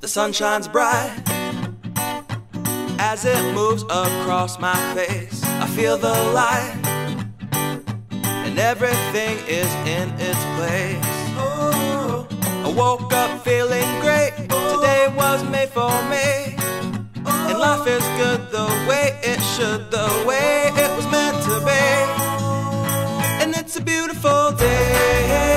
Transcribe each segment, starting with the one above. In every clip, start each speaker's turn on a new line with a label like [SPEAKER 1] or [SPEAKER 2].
[SPEAKER 1] The sun shines bright as it moves across my face. I feel the light, and everything is in its place. Oh, I woke up feeling great. Today was made for me. And oh. life is good the way it should, the way it was meant to be. And it's a beautiful day.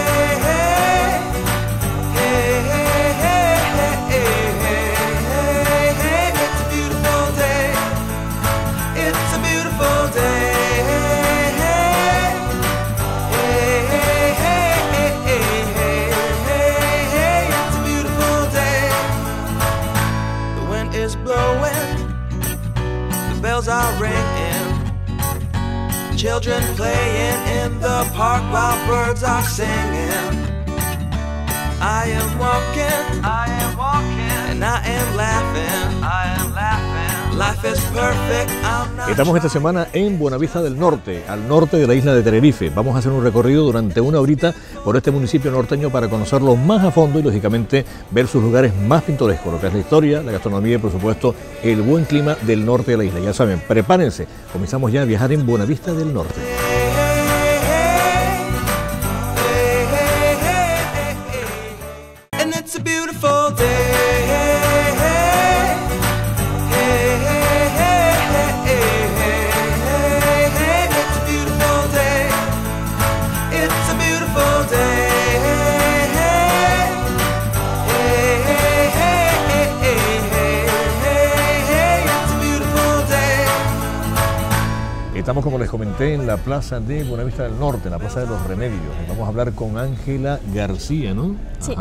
[SPEAKER 1] Children playing in the park while birds are singing. I am walking, I am walking, and I am laughing,
[SPEAKER 2] Estamos esta semana en Buenavista del Norte, al norte de la isla de Tenerife. Vamos a hacer un recorrido durante una horita por este municipio norteño para conocerlo más a fondo y lógicamente ver sus lugares más pintorescos, lo que es la historia, la gastronomía y por supuesto el buen clima del norte de la isla. Ya saben, prepárense, comenzamos ya a viajar en Buenavista del Norte. Comenté, en la plaza de Buenavista del Norte, en la plaza de los Remedios. Vamos a hablar con Ángela García, ¿no?
[SPEAKER 3] Sí.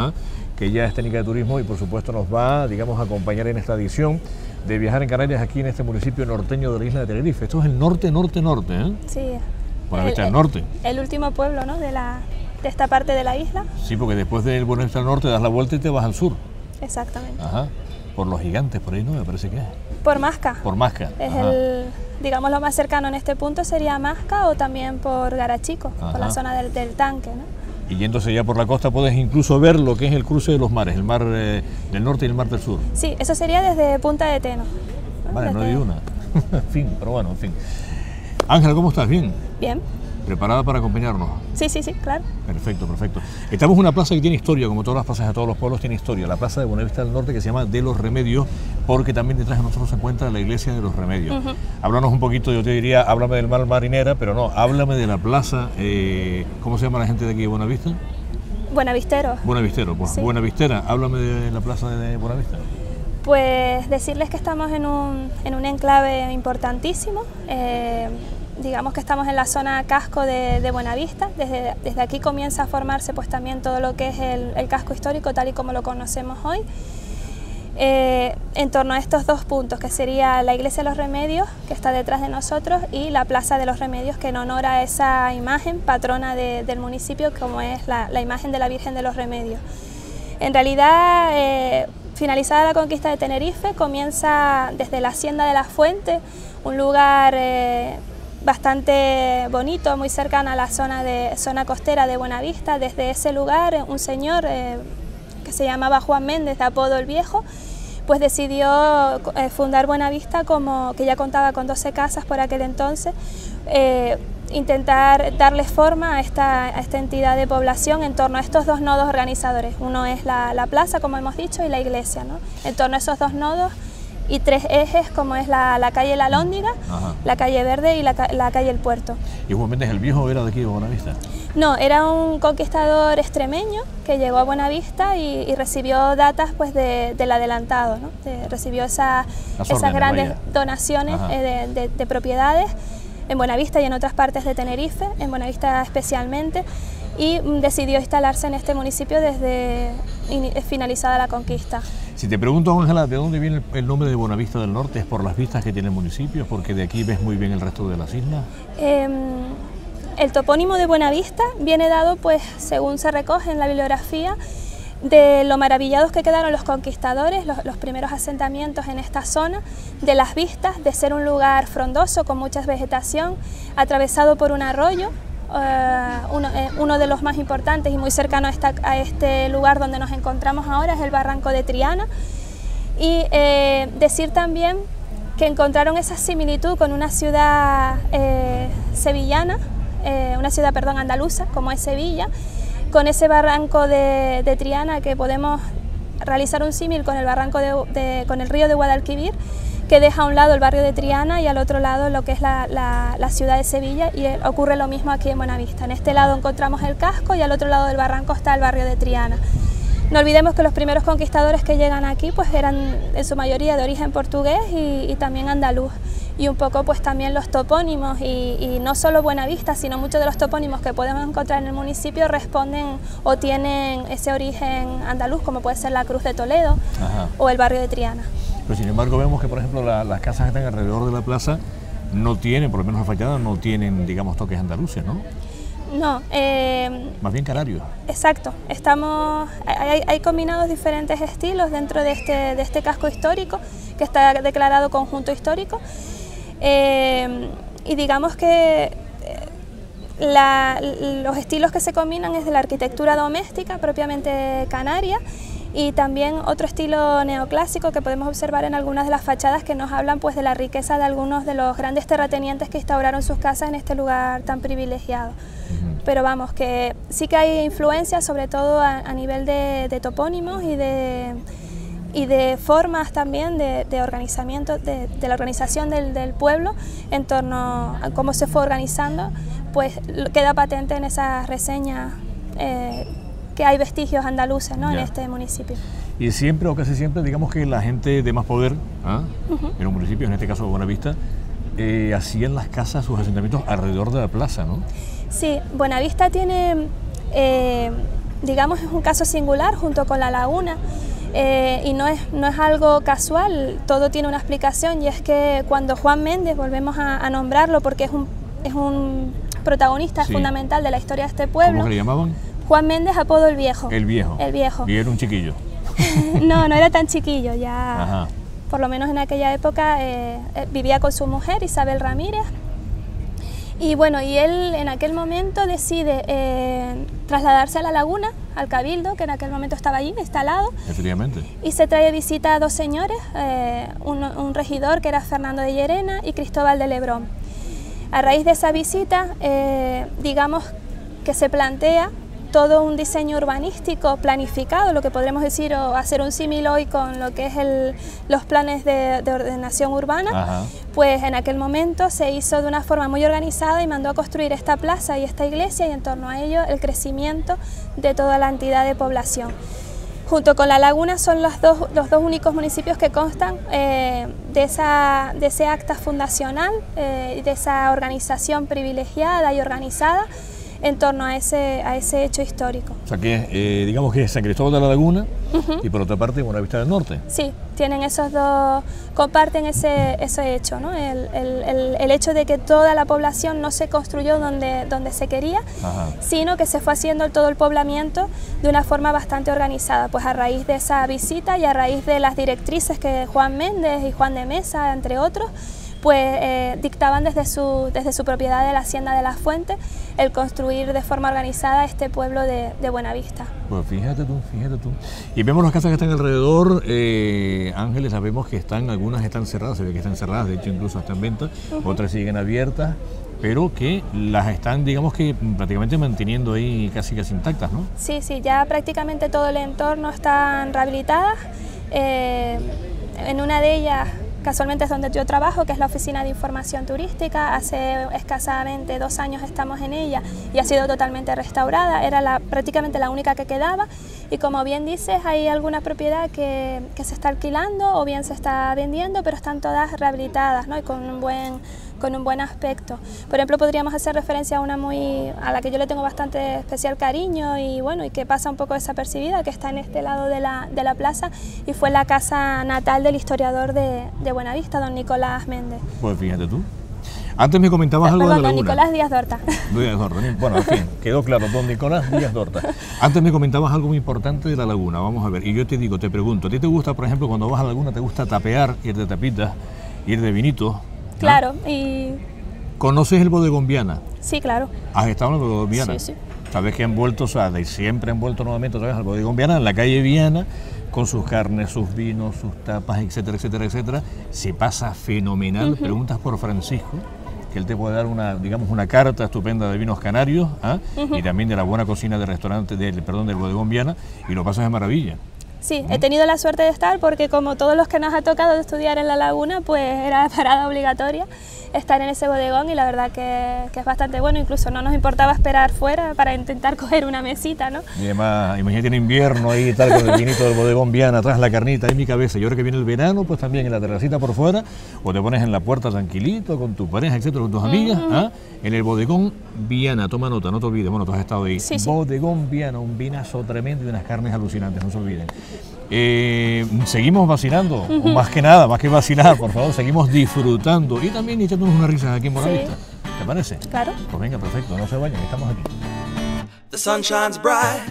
[SPEAKER 2] que ella es técnica de turismo y por supuesto nos va, digamos, a acompañar en esta edición de Viajar en Canarias aquí en este municipio norteño de la isla de Tenerife. Esto es el norte, norte, norte, ¿eh?
[SPEAKER 3] Sí.
[SPEAKER 2] Buenavista
[SPEAKER 3] El-
[SPEAKER 2] del Norte.
[SPEAKER 3] El último pueblo, ¿no? De, la, de esta parte de la isla.
[SPEAKER 2] Sí, porque después del Buenavista del Norte das la vuelta y te vas al sur.
[SPEAKER 3] Exactamente.
[SPEAKER 2] Ajá. Por los gigantes, por ahí, ¿no? Me parece que es.
[SPEAKER 3] Por Masca.
[SPEAKER 2] Por Masca.
[SPEAKER 3] Es
[SPEAKER 2] Ajá.
[SPEAKER 3] el, digamos, lo más cercano en este punto sería Masca o también por Garachico, por la zona del, del tanque, ¿no?
[SPEAKER 2] Y yéndose ya por la costa puedes incluso ver lo que es el cruce de los mares, el mar eh, del norte y el mar del sur.
[SPEAKER 3] Sí, eso sería desde Punta de Teno. ¿no?
[SPEAKER 2] Vale, no hay una. en fin, pero bueno, en fin. Ángela, ¿cómo estás? ¿Bien?
[SPEAKER 3] Bien.
[SPEAKER 2] ¿Preparada para acompañarnos?
[SPEAKER 3] Sí, sí, sí, claro.
[SPEAKER 2] Perfecto, perfecto. Estamos en una plaza que tiene historia, como todas las plazas de todos los pueblos tiene historia. La plaza de Buenavista del Norte que se llama De los Remedios, porque también detrás de nosotros se encuentra la iglesia de los Remedios. Háblanos un poquito, yo te diría, háblame del mar marinera, pero no, háblame de la plaza, eh, ¿cómo se llama la gente de aquí de Buenavista?
[SPEAKER 3] Buenavistero.
[SPEAKER 2] Buenavistero, pues
[SPEAKER 3] Sí.
[SPEAKER 2] Buenavistera, háblame de la plaza de Buenavista.
[SPEAKER 3] Pues decirles que estamos en un, en un enclave importantísimo. eh, digamos que estamos en la zona casco de, de Buenavista. Desde, desde aquí comienza a formarse pues también todo lo que es el, casco histórico tal y como lo conocemos hoy. Eh, en torno a estos dos puntos, que sería la Iglesia de los Remedios, que está detrás de nosotros, y la Plaza de los Remedios, que en honor a esa imagen patrona de- del municipio, como es la, la imagen de la Virgen de los Remedios. En realidad, eh, finalizada la conquista de Tenerife, comienza desde la Hacienda de la Fuente, un lugar eh, bastante bonito, muy cercano a la zona, de, zona costera de Buenavista. Desde ese lugar, un señor eh, que se llamaba Juan Méndez, de apodo El Viejo, pues decidió eh, fundar Buenavista, como, que ya contaba con 12 casas por aquel entonces, eh, intentar darle forma a esta, esta entidad de población en torno a estos dos nodos organizadores. Uno es la, la plaza, como hemos dicho, y la iglesia. ¿no? En torno a esos dos nodos y tres ejes, como es la, la calle La Lóndiga,
[SPEAKER 2] Ajá.
[SPEAKER 3] la calle Verde y la, la calle El Puerto.
[SPEAKER 2] ¿Y Juan Méndez el Viejo era de aquí de Buenavista?
[SPEAKER 3] No, era un conquistador extremeño que llegó a Buenavista y, y recibió datas pues, de- del adelantado, ¿no? De- recibió esa- esas
[SPEAKER 2] órdenes,
[SPEAKER 3] grandes
[SPEAKER 2] vaya.
[SPEAKER 3] donaciones eh, de, de- de propiedades en Buenavista y en otras partes de Tenerife, en Buenavista especialmente, y decidió instalarse en este municipio desde finalizada la conquista.
[SPEAKER 2] Si te pregunto, Ángela, ¿de dónde viene el, nombre de Buenavista del Norte? ¿Es por las vistas que tiene el municipio? ¿Porque de aquí ves muy bien el resto de las islas?
[SPEAKER 3] Em, el topónimo de Buenavista viene dado, pues, según se recoge en la bibliografía, de lo maravillados que quedaron los conquistadores, los primeros asentamientos en esta zona, de las vistas, de ser un lugar frondoso con mucha vegetación, atravesado por un arroyo, eh, uno, eh, uno de los más importantes y muy cercano a, este lugar donde nos encontramos ahora es el barranco de Triana, Y eh, decir también que encontraron esa similitud con una ciudad sevillana, una ciudad, perdón, andaluza, como es Sevilla, con ese barranco de, Triana que podemos realizar un símil con el barranco de, con el río de Guadalquivir, que deja a un lado el barrio de Triana y al otro lado lo que es la, la, ciudad de Sevilla y ocurre lo mismo aquí en Buenavista. En este lado encontramos el casco y al otro lado del barranco está el barrio de Triana. No olvidemos que los primeros conquistadores que llegan aquí pues eran en su mayoría de origen portugués y, también andaluz. Y un poco pues también los topónimos y, no solo Buenavista, sino muchos de los topónimos que podemos encontrar en el municipio responden o tienen ese origen andaluz, como puede ser la Cruz de Toledo o el barrio de Triana.
[SPEAKER 2] Pero sin embargo vemos que por ejemplo las casas que están alrededor de la plaza no tienen, por lo menos la fachada, no tienen digamos toques andaluces, ¿no?
[SPEAKER 3] No.
[SPEAKER 2] Eh, Más bien canario.
[SPEAKER 3] Exacto. Estamos, hay, combinados diferentes estilos dentro de este, de este casco histórico, que está declarado conjunto histórico. Eh, y digamos que eh, los estilos que se combinan es de la arquitectura doméstica, propiamente canaria, y también otro estilo neoclásico que podemos observar en algunas de las fachadas que nos hablan pues de la riqueza de algunos de los grandes terratenientes que instauraron sus casas en este lugar tan privilegiado. Pero vamos, que sí que hay influencia sobre todo a, nivel de, topónimos y de, y de formas también de, de organizamiento, de, la organización del, pueblo en torno a cómo se fue organizando, pues queda patente en esa reseña eh, que hay vestigios andaluces ¿no? en este municipio.
[SPEAKER 2] Y siempre o casi siempre, digamos que la gente de más poder ¿ah? en los municipios, en este caso Buenavista, eh, hacían las casas, sus asentamientos alrededor de la plaza, ¿no?
[SPEAKER 3] Sí, Buenavista tiene, eh, digamos, es un caso singular junto con la laguna. Eh, y no es, no es algo casual, todo tiene una explicación y es que cuando Juan Méndez, volvemos a, nombrarlo porque es un, es un protagonista fundamental de la historia de este pueblo.
[SPEAKER 2] ¿Cómo le llamaban?
[SPEAKER 3] Juan Méndez, apodo el viejo.
[SPEAKER 2] El viejo.
[SPEAKER 3] El viejo.
[SPEAKER 2] Y era un chiquillo.
[SPEAKER 3] no, no era tan chiquillo, ya. Por lo menos en aquella época eh, eh, vivía con su mujer, Isabel Ramírez. Y bueno, y él en aquel momento decide eh, trasladarse a la laguna, al cabildo, que en aquel momento estaba allí instalado.
[SPEAKER 2] Efectivamente.
[SPEAKER 3] Y se trae visita a dos señores, un, un, regidor que era Fernando de Llerena y Cristóbal de Lebrón. A raíz de esa visita, digamos que se plantea todo un diseño urbanístico planificado, lo que podremos decir o hacer un símil hoy con lo que es el, los planes de, ordenación urbana, pues en aquel momento se hizo de una forma muy organizada y mandó a construir esta plaza y esta iglesia y en torno a ello el crecimiento de toda la entidad de población. Junto con La Laguna son los dos, los dos únicos municipios que constan eh, de, esa, de ese acta fundacional, eh, de esa organización privilegiada y organizada en torno a ese, a ese hecho histórico.
[SPEAKER 2] O sea que eh, digamos que es San Cristóbal de la Laguna y por otra parte Buenavista del Norte.
[SPEAKER 3] Sí, tienen esos dos, comparten ese, ese hecho, ¿no? el, el, el, hecho de que toda la población no se construyó donde, donde se quería, sino que se fue haciendo todo el poblamiento de una forma bastante organizada, pues a raíz de esa visita y a raíz de las directrices que Juan Méndez y Juan de Mesa, entre otros, pues eh, dictaban desde su, desde su propiedad de la Hacienda de la Fuente el construir de forma organizada este pueblo de, Buenavista.
[SPEAKER 2] Pues fíjate tú, fíjate tú. Y vemos las casas que están alrededor, eh, Ángeles, sabemos que están, algunas están cerradas, se ve que están cerradas, de hecho incluso están en venta, otras siguen abiertas, pero que las están, digamos que prácticamente manteniendo ahí casi casi intactas, ¿no?
[SPEAKER 3] Sí, sí, ya prácticamente todo el entorno están rehabilitadas. Eh, en una de ellas Casualmente es donde yo trabajo, que es la Oficina de Información Turística. Hace escasamente dos años estamos en ella y ha sido totalmente restaurada. Era la, prácticamente la única que quedaba. Y como bien dices, hay alguna propiedad que, que se está alquilando o bien se está vendiendo, pero están todas rehabilitadas ¿no? y con un buen con un buen aspecto. Por ejemplo, podríamos hacer referencia a una muy a la que yo le tengo bastante especial cariño y bueno, y que pasa un poco desapercibida, que está en este lado de la, de la plaza y fue la casa natal del historiador de, de Buenavista, don Nicolás Méndez.
[SPEAKER 2] Pues fíjate tú. Antes me comentabas algo de la
[SPEAKER 3] don Nicolás Díaz Dorta.
[SPEAKER 2] Díaz Dorta. Bueno, en fin, quedó claro, don Nicolás Díaz Dorta. Antes me comentabas algo muy importante de la laguna, vamos a ver. Y yo te digo, te pregunto, ¿a ti te gusta, por ejemplo, cuando vas a la laguna, te gusta tapear, ir de tapitas, ir de vinito,
[SPEAKER 3] Claro, y...
[SPEAKER 2] ¿Conoces el bodegón Viana?
[SPEAKER 3] Sí, claro.
[SPEAKER 2] ¿Has estado en el bodegón Viana?
[SPEAKER 3] Sí, sí.
[SPEAKER 2] Sabes que han vuelto, o sea, de siempre han vuelto nuevamente otra vez al bodegón Viana, en la calle Viana, con sus carnes, sus vinos, sus tapas, etcétera, etcétera, etcétera. Se pasa fenomenal. Preguntas por Francisco que él te puede dar una, digamos, una carta estupenda de vinos canarios ¿ah? y también de la buena cocina del restaurante, del, perdón, del bodegón Viana, y lo pasas de maravilla.
[SPEAKER 3] Sí, he tenido la suerte de estar porque como todos los que nos ha tocado estudiar en La Laguna, pues era parada obligatoria estar en ese bodegón y la verdad que, es bastante bueno, incluso no nos importaba esperar fuera para intentar coger una mesita, ¿no?
[SPEAKER 2] Y además, imagínate en invierno ahí tal con el vinito del bodegón Viana, atrás la carnita en mi cabeza, y ahora que viene el verano, pues también en la terracita por fuera, o te pones en la puerta tranquilito con tu pareja, etcétera, con tus amigas, ¿ah? en el bodegón Viana, toma nota, no te olvides, bueno, tú has estado ahí, bodegón Viana, un vinazo tremendo y unas carnes alucinantes, no se olviden. Eh, seguimos vacilando, o más que nada, más que vacilar, por favor, seguimos disfrutando y también echándonos una risa aquí en Bonavista. Sí. ¿Te parece?
[SPEAKER 3] Claro.
[SPEAKER 2] Pues venga, perfecto, no se vayan, estamos aquí.
[SPEAKER 1] The sun shines bright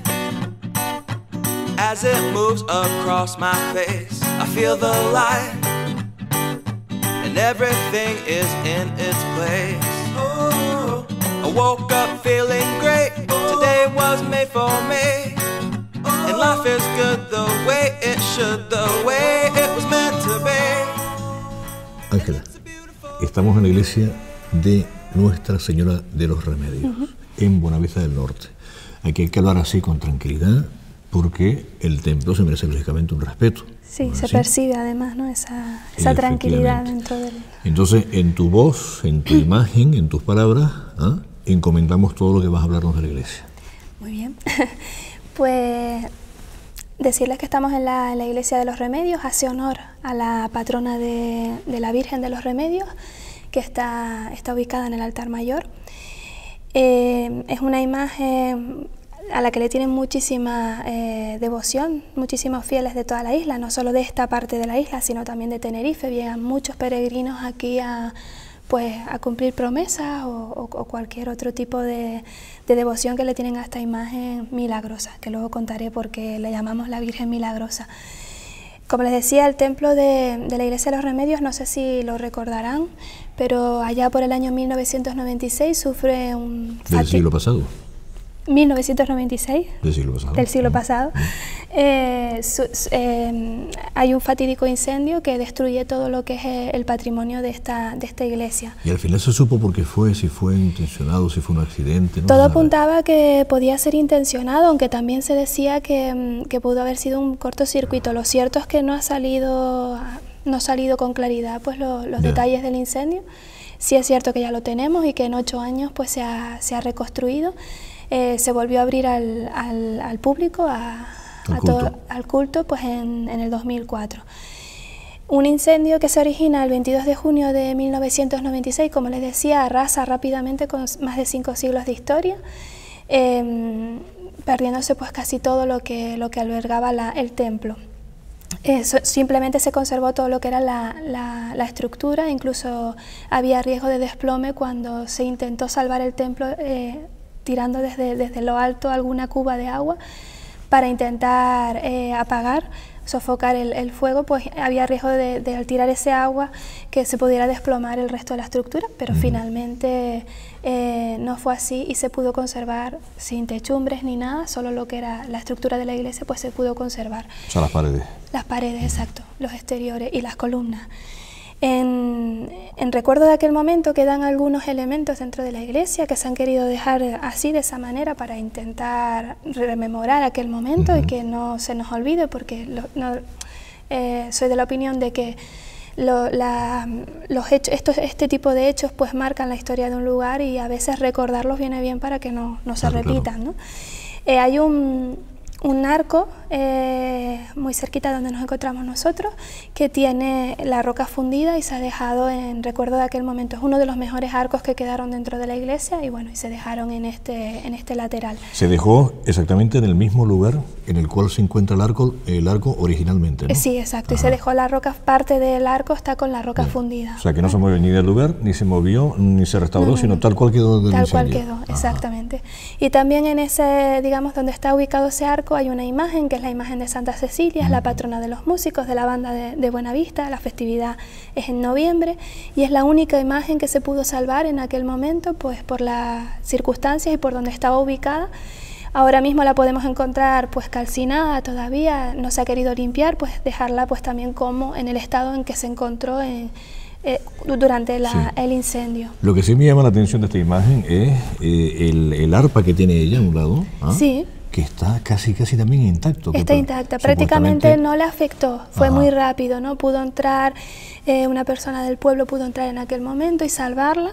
[SPEAKER 1] as it moves across my face. I feel the light and everything is in its place. I woke up feeling great. Today was made for me.
[SPEAKER 2] Ángela, estamos en la iglesia de Nuestra Señora de los Remedios, en Buenavista del Norte. Aquí hay que hablar así con tranquilidad porque el templo se merece lógicamente un respeto.
[SPEAKER 3] Sí, se percibe además ¿no? esa, esa tranquilidad dentro del...
[SPEAKER 2] Entonces, en tu voz, en tu imagen, en tus palabras, ¿ah? Encomendamos todo lo que vas a hablarnos de la iglesia.
[SPEAKER 3] Muy bien. pues Decirles que estamos en la, Iglesia de los Remedios, hace honor a la patrona de, la Virgen de los Remedios, que está, está ubicada en el altar mayor. Eh, es una imagen a la que le tienen muchísima eh, devoción, muchísimos fieles de toda la isla, no solo de esta parte de la isla, sino también de Tenerife. Llegan muchos peregrinos aquí a, pues a cumplir promesas o, cualquier otro tipo de, devoción que le tienen a esta imagen milagrosa, que luego contaré porque le llamamos la Virgen Milagrosa. Como les decía, el templo de, la Iglesia de los Remedios, no sé si lo recordarán, pero allá por el año 1996 sufre un...
[SPEAKER 2] ¿Del siglo pasado?
[SPEAKER 3] 1996
[SPEAKER 2] del siglo pasado,
[SPEAKER 3] del siglo pasado eh, em, hay un fatídico incendio que destruye todo lo que es eh, el patrimonio de esta, de esta iglesia.
[SPEAKER 2] ¿Y al final se supo por qué fue? ¿Si fue intencionado? ¿Si fue un accidente?
[SPEAKER 3] todo apuntaba que podía ser intencionado, aunque también se decía que, mm, que, pudo haber sido un cortocircuito. Lo cierto es que no ha salido, no ha salido con claridad pues, los detalles del incendio. Sí es cierto que ya lo tenemos y que en ocho años pues, se, ha, se ha reconstruido. Eh, se volvió a abrir al, al, público, a, al, culto. al, culto. pues en, en, el 2004. Un incendio que se origina el 22 de junio de 1996, como les decía, arrasa rápidamente con más de cinco siglos de historia, em, perdiéndose pues casi todo lo que, lo que albergaba la, el templo. simplemente se conservó todo lo que era la, la, la, estructura, incluso había riesgo de desplome cuando se intentó salvar el templo eh, tirando desde, desde lo alto alguna cuba de agua para intentar eh, apagar, sofocar el, fuego, pues había riesgo de, al tirar ese agua que se pudiera desplomar el resto de la estructura, pero finalmente eh, no fue así y se pudo conservar sin techumbres ni nada, solo lo que era la estructura de la iglesia pues se pudo conservar.
[SPEAKER 2] O sea, las paredes.
[SPEAKER 3] Las paredes, exacto, los exteriores y las columnas. En, recuerdo de aquel momento quedan algunos elementos dentro de la iglesia que se han querido dejar así, de esa manera, para intentar rememorar aquel momento y que no se nos olvide, porque eh, soy de la opinión de que los hechos, estos, este tipo de hechos pues marcan la historia de un lugar y a veces recordarlos viene bien para que no, se repitan. Eh, hay un, un arco eh, muy cerquita donde nos encontramos nosotros que tiene la roca fundida y se ha dejado en recuerdo de aquel momento. Es uno de los mejores arcos que quedaron dentro de la iglesia y bueno, y se dejaron en este, en este lateral.
[SPEAKER 2] Se dejó exactamente en el mismo lugar en el cual se encuentra el arco, el arco originalmente. ¿no?
[SPEAKER 3] Sí, exacto. Y se dejó la roca, parte del arco está con la roca fundida.
[SPEAKER 2] O sea que no se movió ni del lugar, ni se movió, ni se restauró, sino tal cual quedó del
[SPEAKER 3] Tal cual quedó, exactamente. Y también en ese, digamos, donde está ubicado ese arco hay una imagen que es la imagen de Santa Cecilia, es la patrona de los músicos de la banda de, de Buenavista, la festividad es en noviembre y es la única imagen que se pudo salvar en aquel momento, pues por las circunstancias y por donde estaba ubicada Ahora mismo la podemos encontrar pues calcinada todavía, no se ha querido limpiar, pues dejarla pues también como en el estado en que se encontró en, eh, durante el incendio.
[SPEAKER 2] Lo que sí me llama la atención de esta imagen es eh, el, arpa que tiene ella a un lado. ¿ah?
[SPEAKER 3] Sí
[SPEAKER 2] que está casi casi también intacto.
[SPEAKER 3] Está intacta, prácticamente no le afectó, fue muy rápido, ¿no? Pudo entrar, eh, una persona del pueblo pudo entrar en aquel momento y salvarla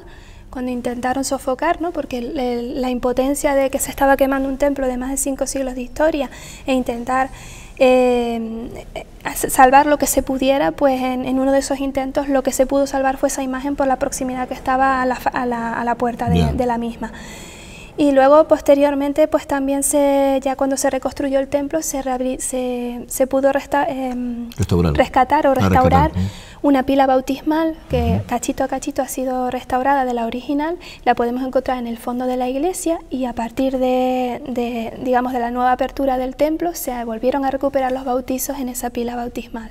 [SPEAKER 3] cuando intentaron sofocar, ¿no? porque la impotencia de que se estaba quemando un templo de más de cinco siglos de historia e intentar eh, salvar lo que se pudiera, pues en, uno de esos intentos lo que se pudo salvar fue esa imagen por la proximidad que estaba a la, a la, puerta de la misma. Y luego posteriormente, pues también se, ya cuando se reconstruyó el templo, se, se, se, pudo em, rescatar o ah, restaurar una pila bautismal que cachito a cachito ha sido restaurada de la original. La podemos encontrar en el fondo de la iglesia y a partir de, de, digamos, de la nueva apertura del templo se volvieron a recuperar los bautizos en esa pila bautismal.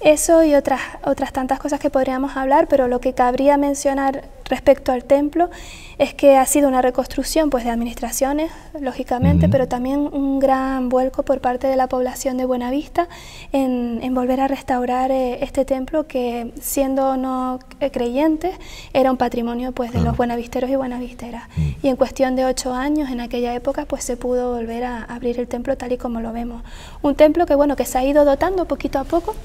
[SPEAKER 3] Eso y otras, otras tantas cosas que podríamos hablar, pero lo que cabría mencionar respecto al templo es que ha sido una reconstrucción pues, de administraciones, lógicamente, pero también un gran vuelco por parte de la población de Buenavista en, en volver a restaurar eh, este templo que, siendo no creyentes, era un patrimonio pues, de los buenavisteros y buenavisteras. Y en cuestión de ocho años, en aquella época, pues se pudo volver a abrir el templo tal y como lo vemos. Un templo que, bueno, que se ha ido dotando poquito a poco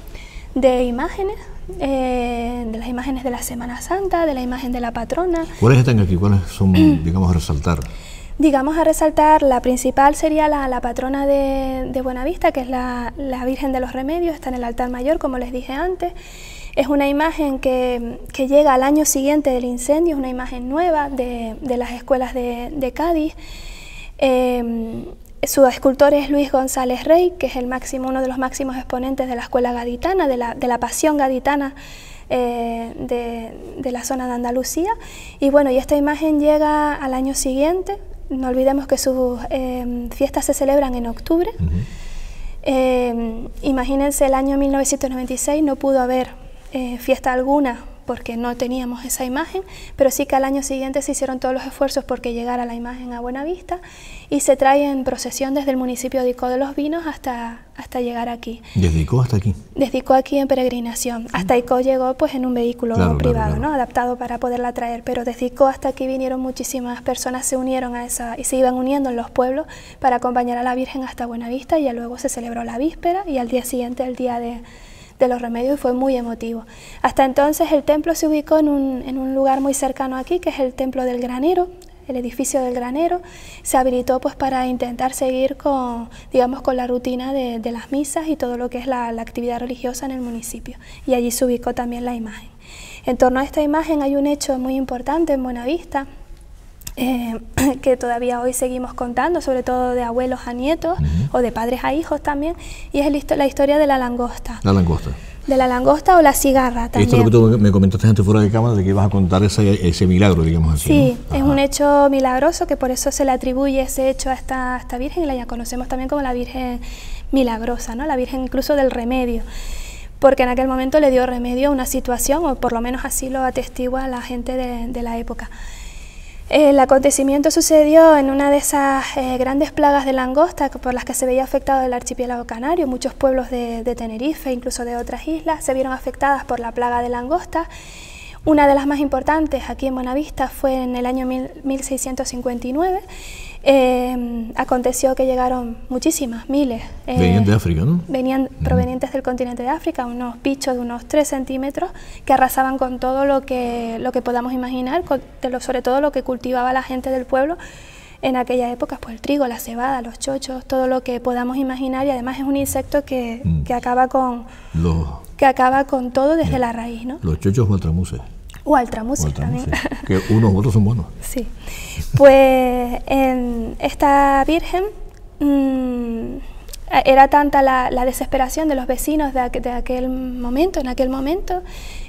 [SPEAKER 3] de imágenes, eh, de las imágenes de la Semana Santa, de la imagen de la patrona.
[SPEAKER 2] ¿Cuáles están aquí? ¿Cuáles son, digamos, a resaltar?
[SPEAKER 3] Digamos a resaltar, la principal sería la, patrona de, Buenavista, que es la, Virgen de los Remedios, está en el altar mayor, como les dije antes. Es una imagen que, llega al año siguiente del incendio, es una imagen nueva de, las escuelas de, Cádiz. Eh, su escultor es Luis González Rey, que es el máximo, uno de los máximos exponentes de la escuela gaditana, de la, de la pasión gaditana eh, de, la zona de Andalucía. Y bueno, y esta imagen llega al año siguiente. No olvidemos que sus eh, fiestas se celebran en octubre. Eh, imagínense el año 1996, no pudo haber fiesta alguna porque no teníamos esa imagen, pero sí que al año siguiente se hicieron todos los esfuerzos porque llegara la imagen a Buenavista y se trae en procesión desde el municipio de Icó de los Vinos hasta, hasta llegar aquí.
[SPEAKER 2] ¿Desde Icó hasta aquí?
[SPEAKER 3] Desde Icó aquí en peregrinación. Hasta Icó llegó pues en un vehículo privado, ¿no? adaptado para poderla traer, pero desde Icó hasta aquí vinieron muchísimas personas, se unieron a esa y se iban uniendo en los pueblos para acompañar a la Virgen hasta Buenavista y ya luego se celebró la víspera y al día siguiente el día de de los remedios y fue muy emotivo. Hasta entonces el templo se ubicó en un, en un lugar muy cercano aquí, que es el templo del granero, el edificio del granero, se habilitó pues para intentar seguir con, digamos, con la rutina de, las misas y todo lo que es la, la, actividad religiosa en el municipio. Y allí se ubicó también la imagen. En torno a esta imagen hay un hecho muy importante en Buenavista, eh, que todavía hoy seguimos contando, sobre todo de abuelos a nietos o de padres a hijos también, y es la historia de la langosta.
[SPEAKER 2] La langosta.
[SPEAKER 3] De la langosta o la cigarra también.
[SPEAKER 2] Esto es lo que tú me comentaste antes fuera de cámara, de que ibas a contar ese, ese milagro, digamos así.
[SPEAKER 3] Sí, es un hecho milagroso que por eso se le atribuye ese hecho a esta, esta Virgen y la ya conocemos también como la Virgen milagrosa, ¿no? la Virgen incluso del remedio porque en aquel momento le dio remedio a una situación, o por lo menos así lo atestigua la gente de, de la época. El acontecimiento sucedió en una de esas eh, grandes plagas de langosta por las que se veía afectado el archipiélago canario. Muchos pueblos de, Tenerife, incluso de otras islas, se vieron afectadas por la plaga de langosta. Una de las más importantes aquí en Buenavista fue en el año 1659 eh, aconteció que llegaron muchísimas, miles.
[SPEAKER 2] Eh, venían de África, ¿no?
[SPEAKER 3] Venían provenientes del continente de África, unos bichos de unos 3 centímetros que arrasaban con todo lo que, lo que podamos imaginar, sobre todo lo que cultivaba la gente del pueblo en aquella época, pues el trigo, la cebada, los chochos, todo lo que podamos imaginar y además es un insecto que, mm. que acaba con... que acaba con todo desde la raíz, ¿no?
[SPEAKER 2] Los chochos maltramuses.
[SPEAKER 3] O Altramuse también.
[SPEAKER 2] Que unos u otros son buenos.
[SPEAKER 3] Sí. Pues en esta Virgen mm, era tanta la, desesperación de los vecinos de, aquel momento, en aquel momento,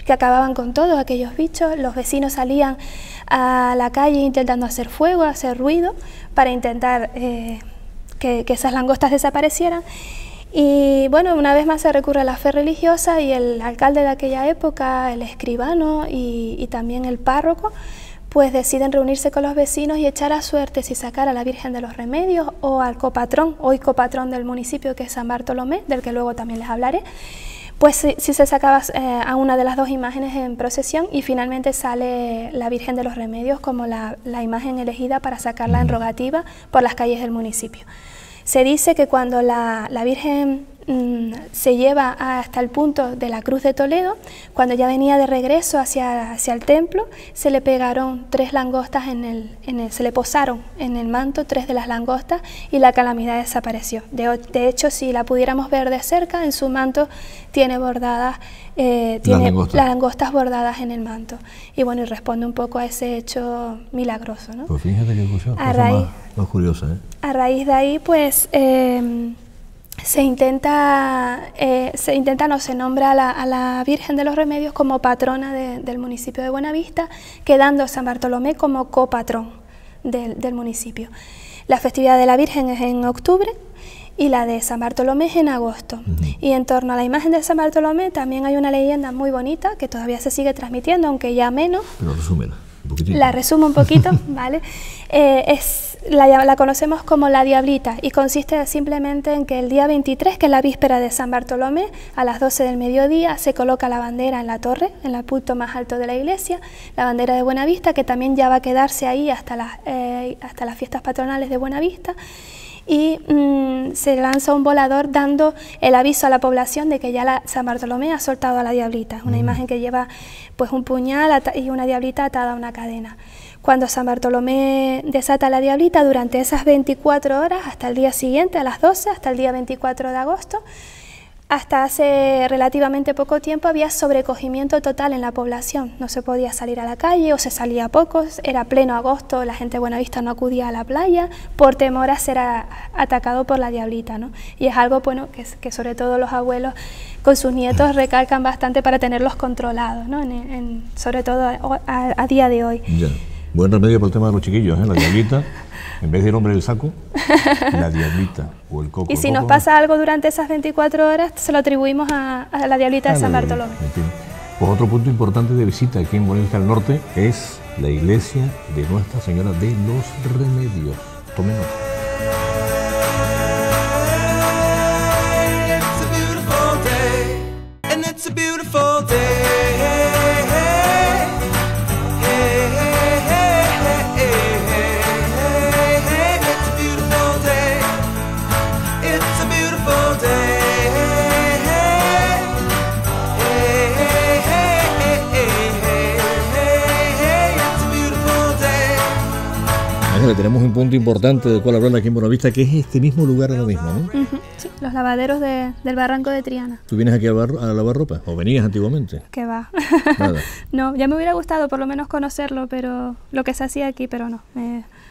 [SPEAKER 3] que acababan con todos aquellos bichos. Los vecinos salían a la calle intentando hacer fuego, hacer ruido, para intentar eh, que, que esas langostas desaparecieran. Y bueno, una vez más se recurre a la fe religiosa y el alcalde de aquella época, el escribano y, también el párroco, pues deciden reunirse con los vecinos y echar a suerte si sacar a la Virgen de los Remedios o al copatrón, hoy copatrón del municipio que es San Bartolomé, del que luego también les hablaré. Pues si, se sacaba eh, a una de las dos imágenes en procesión y finalmente sale la Virgen de los Remedios como la, imagen elegida para sacarla en rogativa por las calles del municipio. Se dice que cuando la, la Virgen Mm, se lleva hasta el punto de la Cruz de Toledo. Cuando ya venía de regreso hacia, hacia el templo, se le pegaron tres langostas en el, en se le posaron en el manto tres de las langostas y la calamidad desapareció. De, de hecho, si la pudiéramos ver de cerca, en su manto tiene bordadas, eh, tiene las langostas. bordadas en el manto. Y bueno, y responde un poco a ese hecho milagroso. ¿no?
[SPEAKER 2] Pues fíjate qué cosa, a raíz, más, curiosa. ¿eh?
[SPEAKER 3] A raíz de ahí, pues... Eh, se intenta, eh, se intenta, no, se nombra a la, Virgen de los Remedios como patrona del municipio de Buenavista, quedando a San Bartolomé como copatrón del, municipio. La festividad de la Virgen es en octubre y la de San Bartolomé es en agosto. Y en torno a la imagen de San Bartolomé también hay una leyenda muy bonita que todavía se sigue transmitiendo, aunque ya menos.
[SPEAKER 2] Pero resúmela.
[SPEAKER 3] La resumo un poquito, ¿vale? Eh, es, la, conocemos como la Diablita y consiste simplemente en que el día 23, que es la víspera de San Bartolomé, a las 12 del mediodía se coloca la bandera en la torre, en el punto más alto de la iglesia, la bandera de Buenavista, que también ya va a quedarse ahí hasta las, eh, hasta las fiestas patronales de Buenavista. Y mm, se lanza un volador dando el aviso a la población de que ya la, San Bartolomé ha soltado a la diablita, una imagen que lleva pues un puñal y una diablita atada a una cadena. Cuando San Bartolomé desata a la diablita durante esas 24 horas hasta el día siguiente, a las 12, hasta el día 24 de agosto, hasta hace relativamente poco tiempo había sobrecogimiento total en la población. No se podía salir a la calle o se salía pocos. Era pleno agosto, la gente de Buenavista no acudía a la playa por temor a ser atacado por la diablita. ¿no? Y es algo bueno que, sobre todo los abuelos con sus nietos recalcan bastante para tenerlos controlados, ¿no? sobre todo a, día de hoy.
[SPEAKER 2] Buen remedio para el tema de los chiquillos, ¿eh? la diablita. En vez del hombre del saco, la diablita o el coco.
[SPEAKER 3] Y si nos pasa algo durante esas 24 horas, se lo atribuimos a, la diablita de San Bartolomé.
[SPEAKER 2] Pues otro punto importante de visita aquí en Buenos del Norte es la iglesia de Nuestra Señora de los Remedios. Tomen tenemos un punto importante del cual hablar aquí en Buenavista, que es este mismo lugar ahora mismo, ¿no?
[SPEAKER 3] sí, los lavaderos del barranco de Triana.
[SPEAKER 2] ¿Tú vienes aquí a lavar, a lavar ropa? ¿O venías antiguamente?
[SPEAKER 3] Que va. no, ya me hubiera gustado por lo menos conocerlo, pero lo que se hacía aquí, pero no.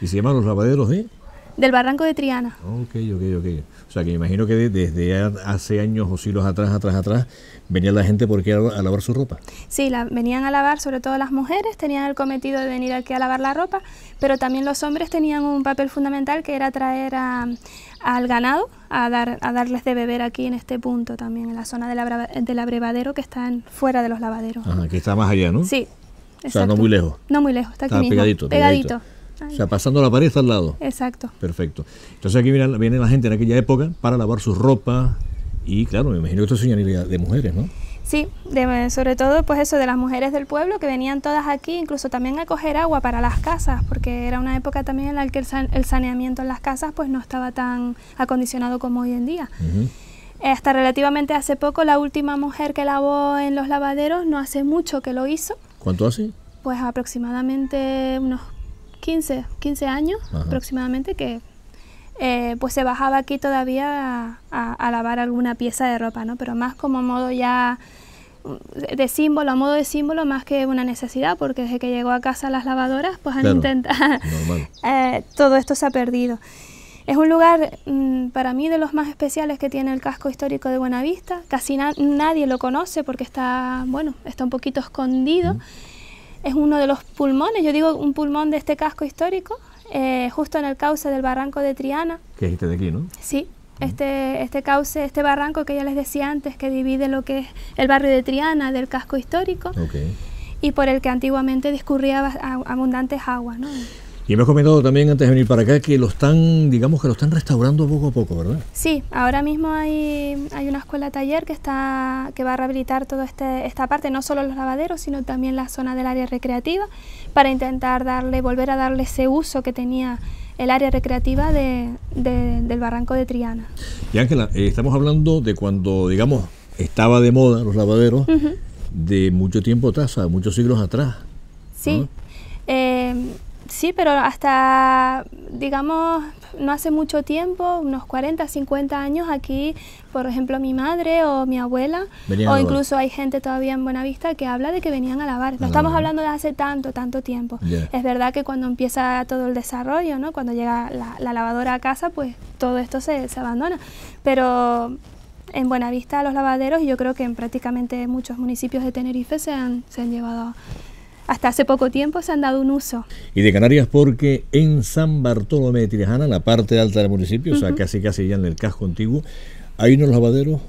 [SPEAKER 2] ¿Y se llaman los lavaderos de...?
[SPEAKER 3] Del barranco de Triana.
[SPEAKER 2] Ok, ok, ok. O sea que me imagino que desde hace años o siglos atrás, atrás, atrás, venía la gente porque a, a lavar su ropa.
[SPEAKER 3] Sí, la, venían a lavar, sobre todo las mujeres, tenían el cometido de venir aquí a lavar la ropa, pero también los hombres tenían un papel fundamental que era traer al ganado a, dar, a darles de beber aquí en este punto también, en la zona del abrevadero que está fuera de los lavaderos.
[SPEAKER 2] Ajá, que está más allá, ¿no?
[SPEAKER 3] Sí.
[SPEAKER 2] O sea, no muy lejos.
[SPEAKER 3] No muy lejos, está aquí mismo.
[SPEAKER 2] pegadito. pegadito. O sea, pasando la pared está al lado.
[SPEAKER 3] Exacto.
[SPEAKER 2] Perfecto. Entonces aquí viene, la gente en aquella época para lavar su ropa y claro, me imagino que esto es de mujeres, ¿no?
[SPEAKER 3] Sí, sobre todo pues eso de las mujeres del pueblo que venían todas aquí, incluso también a coger agua para las casas, porque era una época también en la que el, saneamiento en las casas pues no estaba tan acondicionado como hoy en día. Hasta relativamente hace poco la última mujer que lavó en los lavaderos no hace mucho que lo hizo.
[SPEAKER 2] ¿Cuánto hace?
[SPEAKER 3] Pues aproximadamente unos 15, 15 años aproximadamente que eh, pues se bajaba aquí todavía a, lavar alguna pieza de ropa, ¿no? Pero más como modo ya de símbolo, a modo de símbolo más que una necesidad, porque desde que llegó a casa las lavadoras, pues han intentado, eh, todo esto se ha perdido. Es un lugar mm, para mí de los más especiales que tiene el casco histórico de Buenavista. Casi nadie lo conoce porque está, bueno, está un poquito escondido es uno de los pulmones, yo digo un pulmón de este casco histórico, eh, justo en el cauce del barranco de Triana.
[SPEAKER 2] Que es este de aquí, ¿no?
[SPEAKER 3] Sí, este, este cauce, este barranco que ya les decía antes, que divide lo que es el barrio de Triana del casco histórico. y por el que antiguamente discurría abundantes aguas. ¿no?
[SPEAKER 2] Y me has comentado también antes de venir para acá que lo están, digamos que lo están restaurando poco a poco, ¿verdad?
[SPEAKER 3] Sí, ahora mismo hay, hay una escuela taller que está que va a rehabilitar toda este, esta parte, no solo los lavaderos, sino también la zona del área recreativa, para intentar darle, volver a darle ese uso que tenía el área recreativa de, del barranco de Triana.
[SPEAKER 2] Y Ángela, eh, estamos hablando de cuando, digamos, estaba de moda los lavaderos de mucho tiempo atrás, muchos siglos atrás.
[SPEAKER 3] Sí. Eh, Sí, pero hasta, digamos, no hace mucho tiempo, unos 40, 50 años, aquí, por ejemplo, mi madre o mi abuela, o incluso hay gente todavía en Buenavista que habla de que venían a lavar. No estamos hablando de hace tanto, tanto tiempo. Es verdad que cuando empieza todo el desarrollo, ¿no? cuando llega la, lavadora a casa, pues todo esto se, se abandona. Pero en Buenavista los lavaderos, y yo creo que en prácticamente muchos municipios de Tenerife se han, se han llevado hasta hace poco tiempo se han dado un uso.
[SPEAKER 2] Y de Canarias porque en San Bartolomé de Tirajana, la parte alta del municipio, o sea, casi casi ya en el casco antiguo, hay unos lavaderos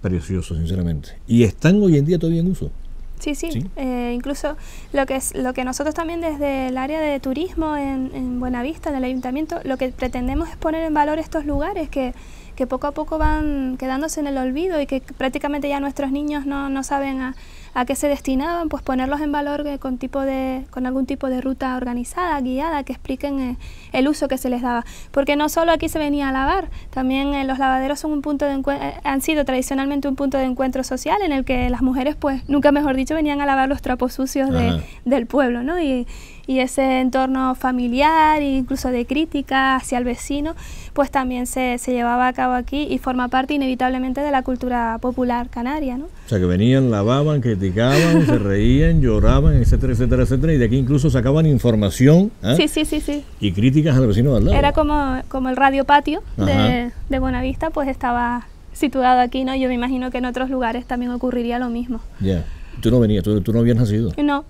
[SPEAKER 2] preciosos, sinceramente. Y están hoy en día todavía en uso.
[SPEAKER 3] Sí, sí. Eh, incluso lo que es lo que nosotros también desde el área de turismo en, en Buenavista, en el ayuntamiento, lo que pretendemos es poner en valor estos lugares que que poco a poco van quedándose en el olvido y que prácticamente ya nuestros niños no, no saben a, a, qué se destinaban, pues ponerlos en valor con, tipo de, con algún tipo de ruta organizada, guiada, que expliquen eh, el uso que se les daba. Porque no solo aquí se venía a lavar, también eh, los lavaderos son un punto de eh, han sido tradicionalmente un punto de encuentro social en el que las mujeres, pues nunca mejor dicho, venían a lavar los trapos sucios de, del pueblo, ¿no? Y, y ese entorno familiar e incluso de crítica hacia el vecino, pues también se, se, llevaba a cabo aquí y forma parte inevitablemente de la cultura popular canaria. ¿no?
[SPEAKER 2] O sea, que venían, lavaban, criticaban, se reían, lloraban, etcétera, etcétera, etcétera, y de aquí incluso sacaban información
[SPEAKER 3] ¿ah? sí, sí, sí, sí.
[SPEAKER 2] y críticas al vecino de al lado.
[SPEAKER 3] Era como, como el radio patio de, de Buenavista, pues estaba situado aquí, ¿no? Yo me imagino que en otros lugares también ocurriría lo mismo.
[SPEAKER 2] Ya. Tú no venías, tú, tú no habías nacido.
[SPEAKER 3] No,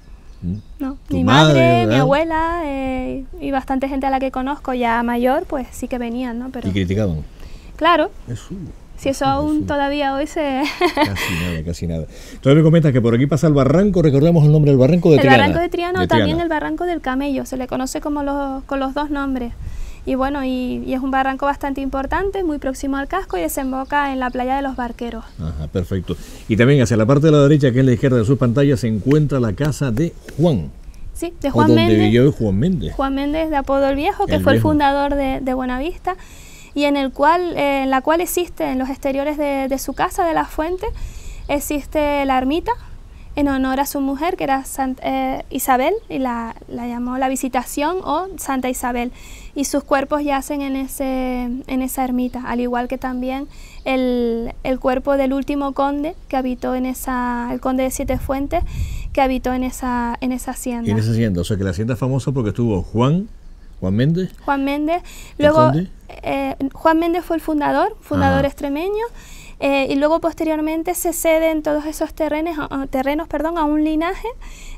[SPEAKER 3] no, mi madre, mi abuela eh, y bastante gente a la que conozco ya mayor, pues sí que venían, ¿no?
[SPEAKER 2] Pero, ¿Y criticaban?
[SPEAKER 3] Claro. Si eso aún todavía hoy se...
[SPEAKER 2] Casi nada, casi nada. Entonces me comentas que por aquí pasa el barranco, recordemos el nombre del barranco de Triana.
[SPEAKER 3] El barranco de Triana o también el barranco del Camello, se le conoce como los, con los dos nombres. Y bueno, y, es un barranco bastante importante, muy próximo al casco y desemboca en la playa de los Barqueros.
[SPEAKER 2] Ajá, perfecto. Y también hacia la parte de la derecha, que es la izquierda de su pantalla, se encuentra la casa de Juan.
[SPEAKER 3] Sí, de Juan
[SPEAKER 2] Méndez. vivió Juan Méndez.
[SPEAKER 3] Juan Méndez de Apodo el Viejo, que fue el fundador de, Buenavista y en el cual, eh, en la cual existe en los exteriores de, su casa, de la fuente, existe la ermita, en honor a su mujer, que era eh, Isabel, y la, la, llamó la Visitación o Santa Isabel. Y sus cuerpos yacen en, ese, en esa ermita, al igual que también el, el, cuerpo del último conde que habitó en esa, el conde de Siete Fuentes, que habitó en esa, en esa hacienda.
[SPEAKER 2] en esa hacienda, o sea que la hacienda es famosa porque estuvo Juan, Juan Méndez.
[SPEAKER 3] Juan Méndez, luego eh, Juan Méndez fue el fundador, fundador extremeño. Eh, y luego posteriormente se ceden todos esos terrenos, terrenos perdón, a un linaje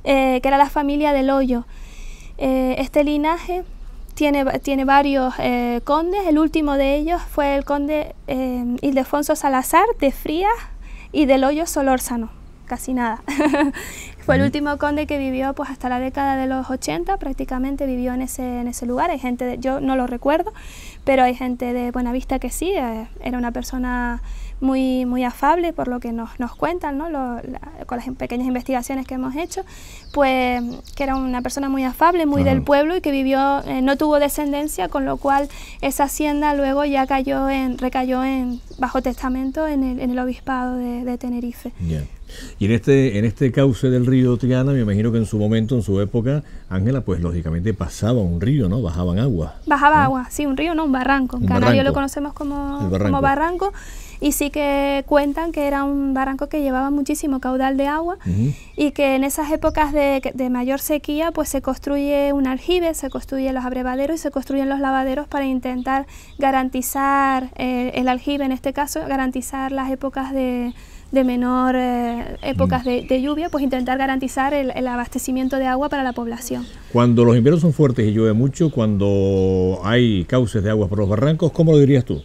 [SPEAKER 3] eh, que era la familia del Hoyo. Eh, este linaje tiene, tiene varios condes, el último de ellos fue el conde Ildefonso Salazar de Frías y del Hoyo Solórzano, casi nada. Fue el último conde que vivió pues hasta la década de los 80, prácticamente vivió en ese, en ese lugar. Hay gente, de, yo no lo recuerdo, pero hay gente de Buenavista que sí, era una persona muy, muy afable por lo que nos, nos cuentan, ¿no? con las pequeñas investigaciones que hemos hecho, pues que era una persona muy afable, muy del pueblo y que vivió, eh, no tuvo descendencia, con lo cual esa hacienda luego ya cayó en, recayó en, bajo testamento en el, en el obispado de, Tenerife.
[SPEAKER 2] Y en este, en este cauce del río Triana, me imagino que en su momento, en su época, Ángela, pues lógicamente pasaba un río, ¿no? Bajaban agua.
[SPEAKER 3] Bajaba agua, sí, un río, no, un barranco. En Canario lo conocemos como Como barranco y sí que cuentan que era un barranco que llevaba muchísimo caudal de agua y que en esas épocas de, mayor sequía pues se construye un aljibe, se construyen los abrevaderos y se construyen los lavaderos para intentar garantizar eh, el aljibe en este caso, garantizar las épocas de, menor eh, épocas de, lluvia, pues intentar garantizar el, abastecimiento de agua para la población.
[SPEAKER 2] Cuando los inviernos son fuertes y llueve mucho, cuando hay cauces de agua por los barrancos, ¿cómo lo dirías tú?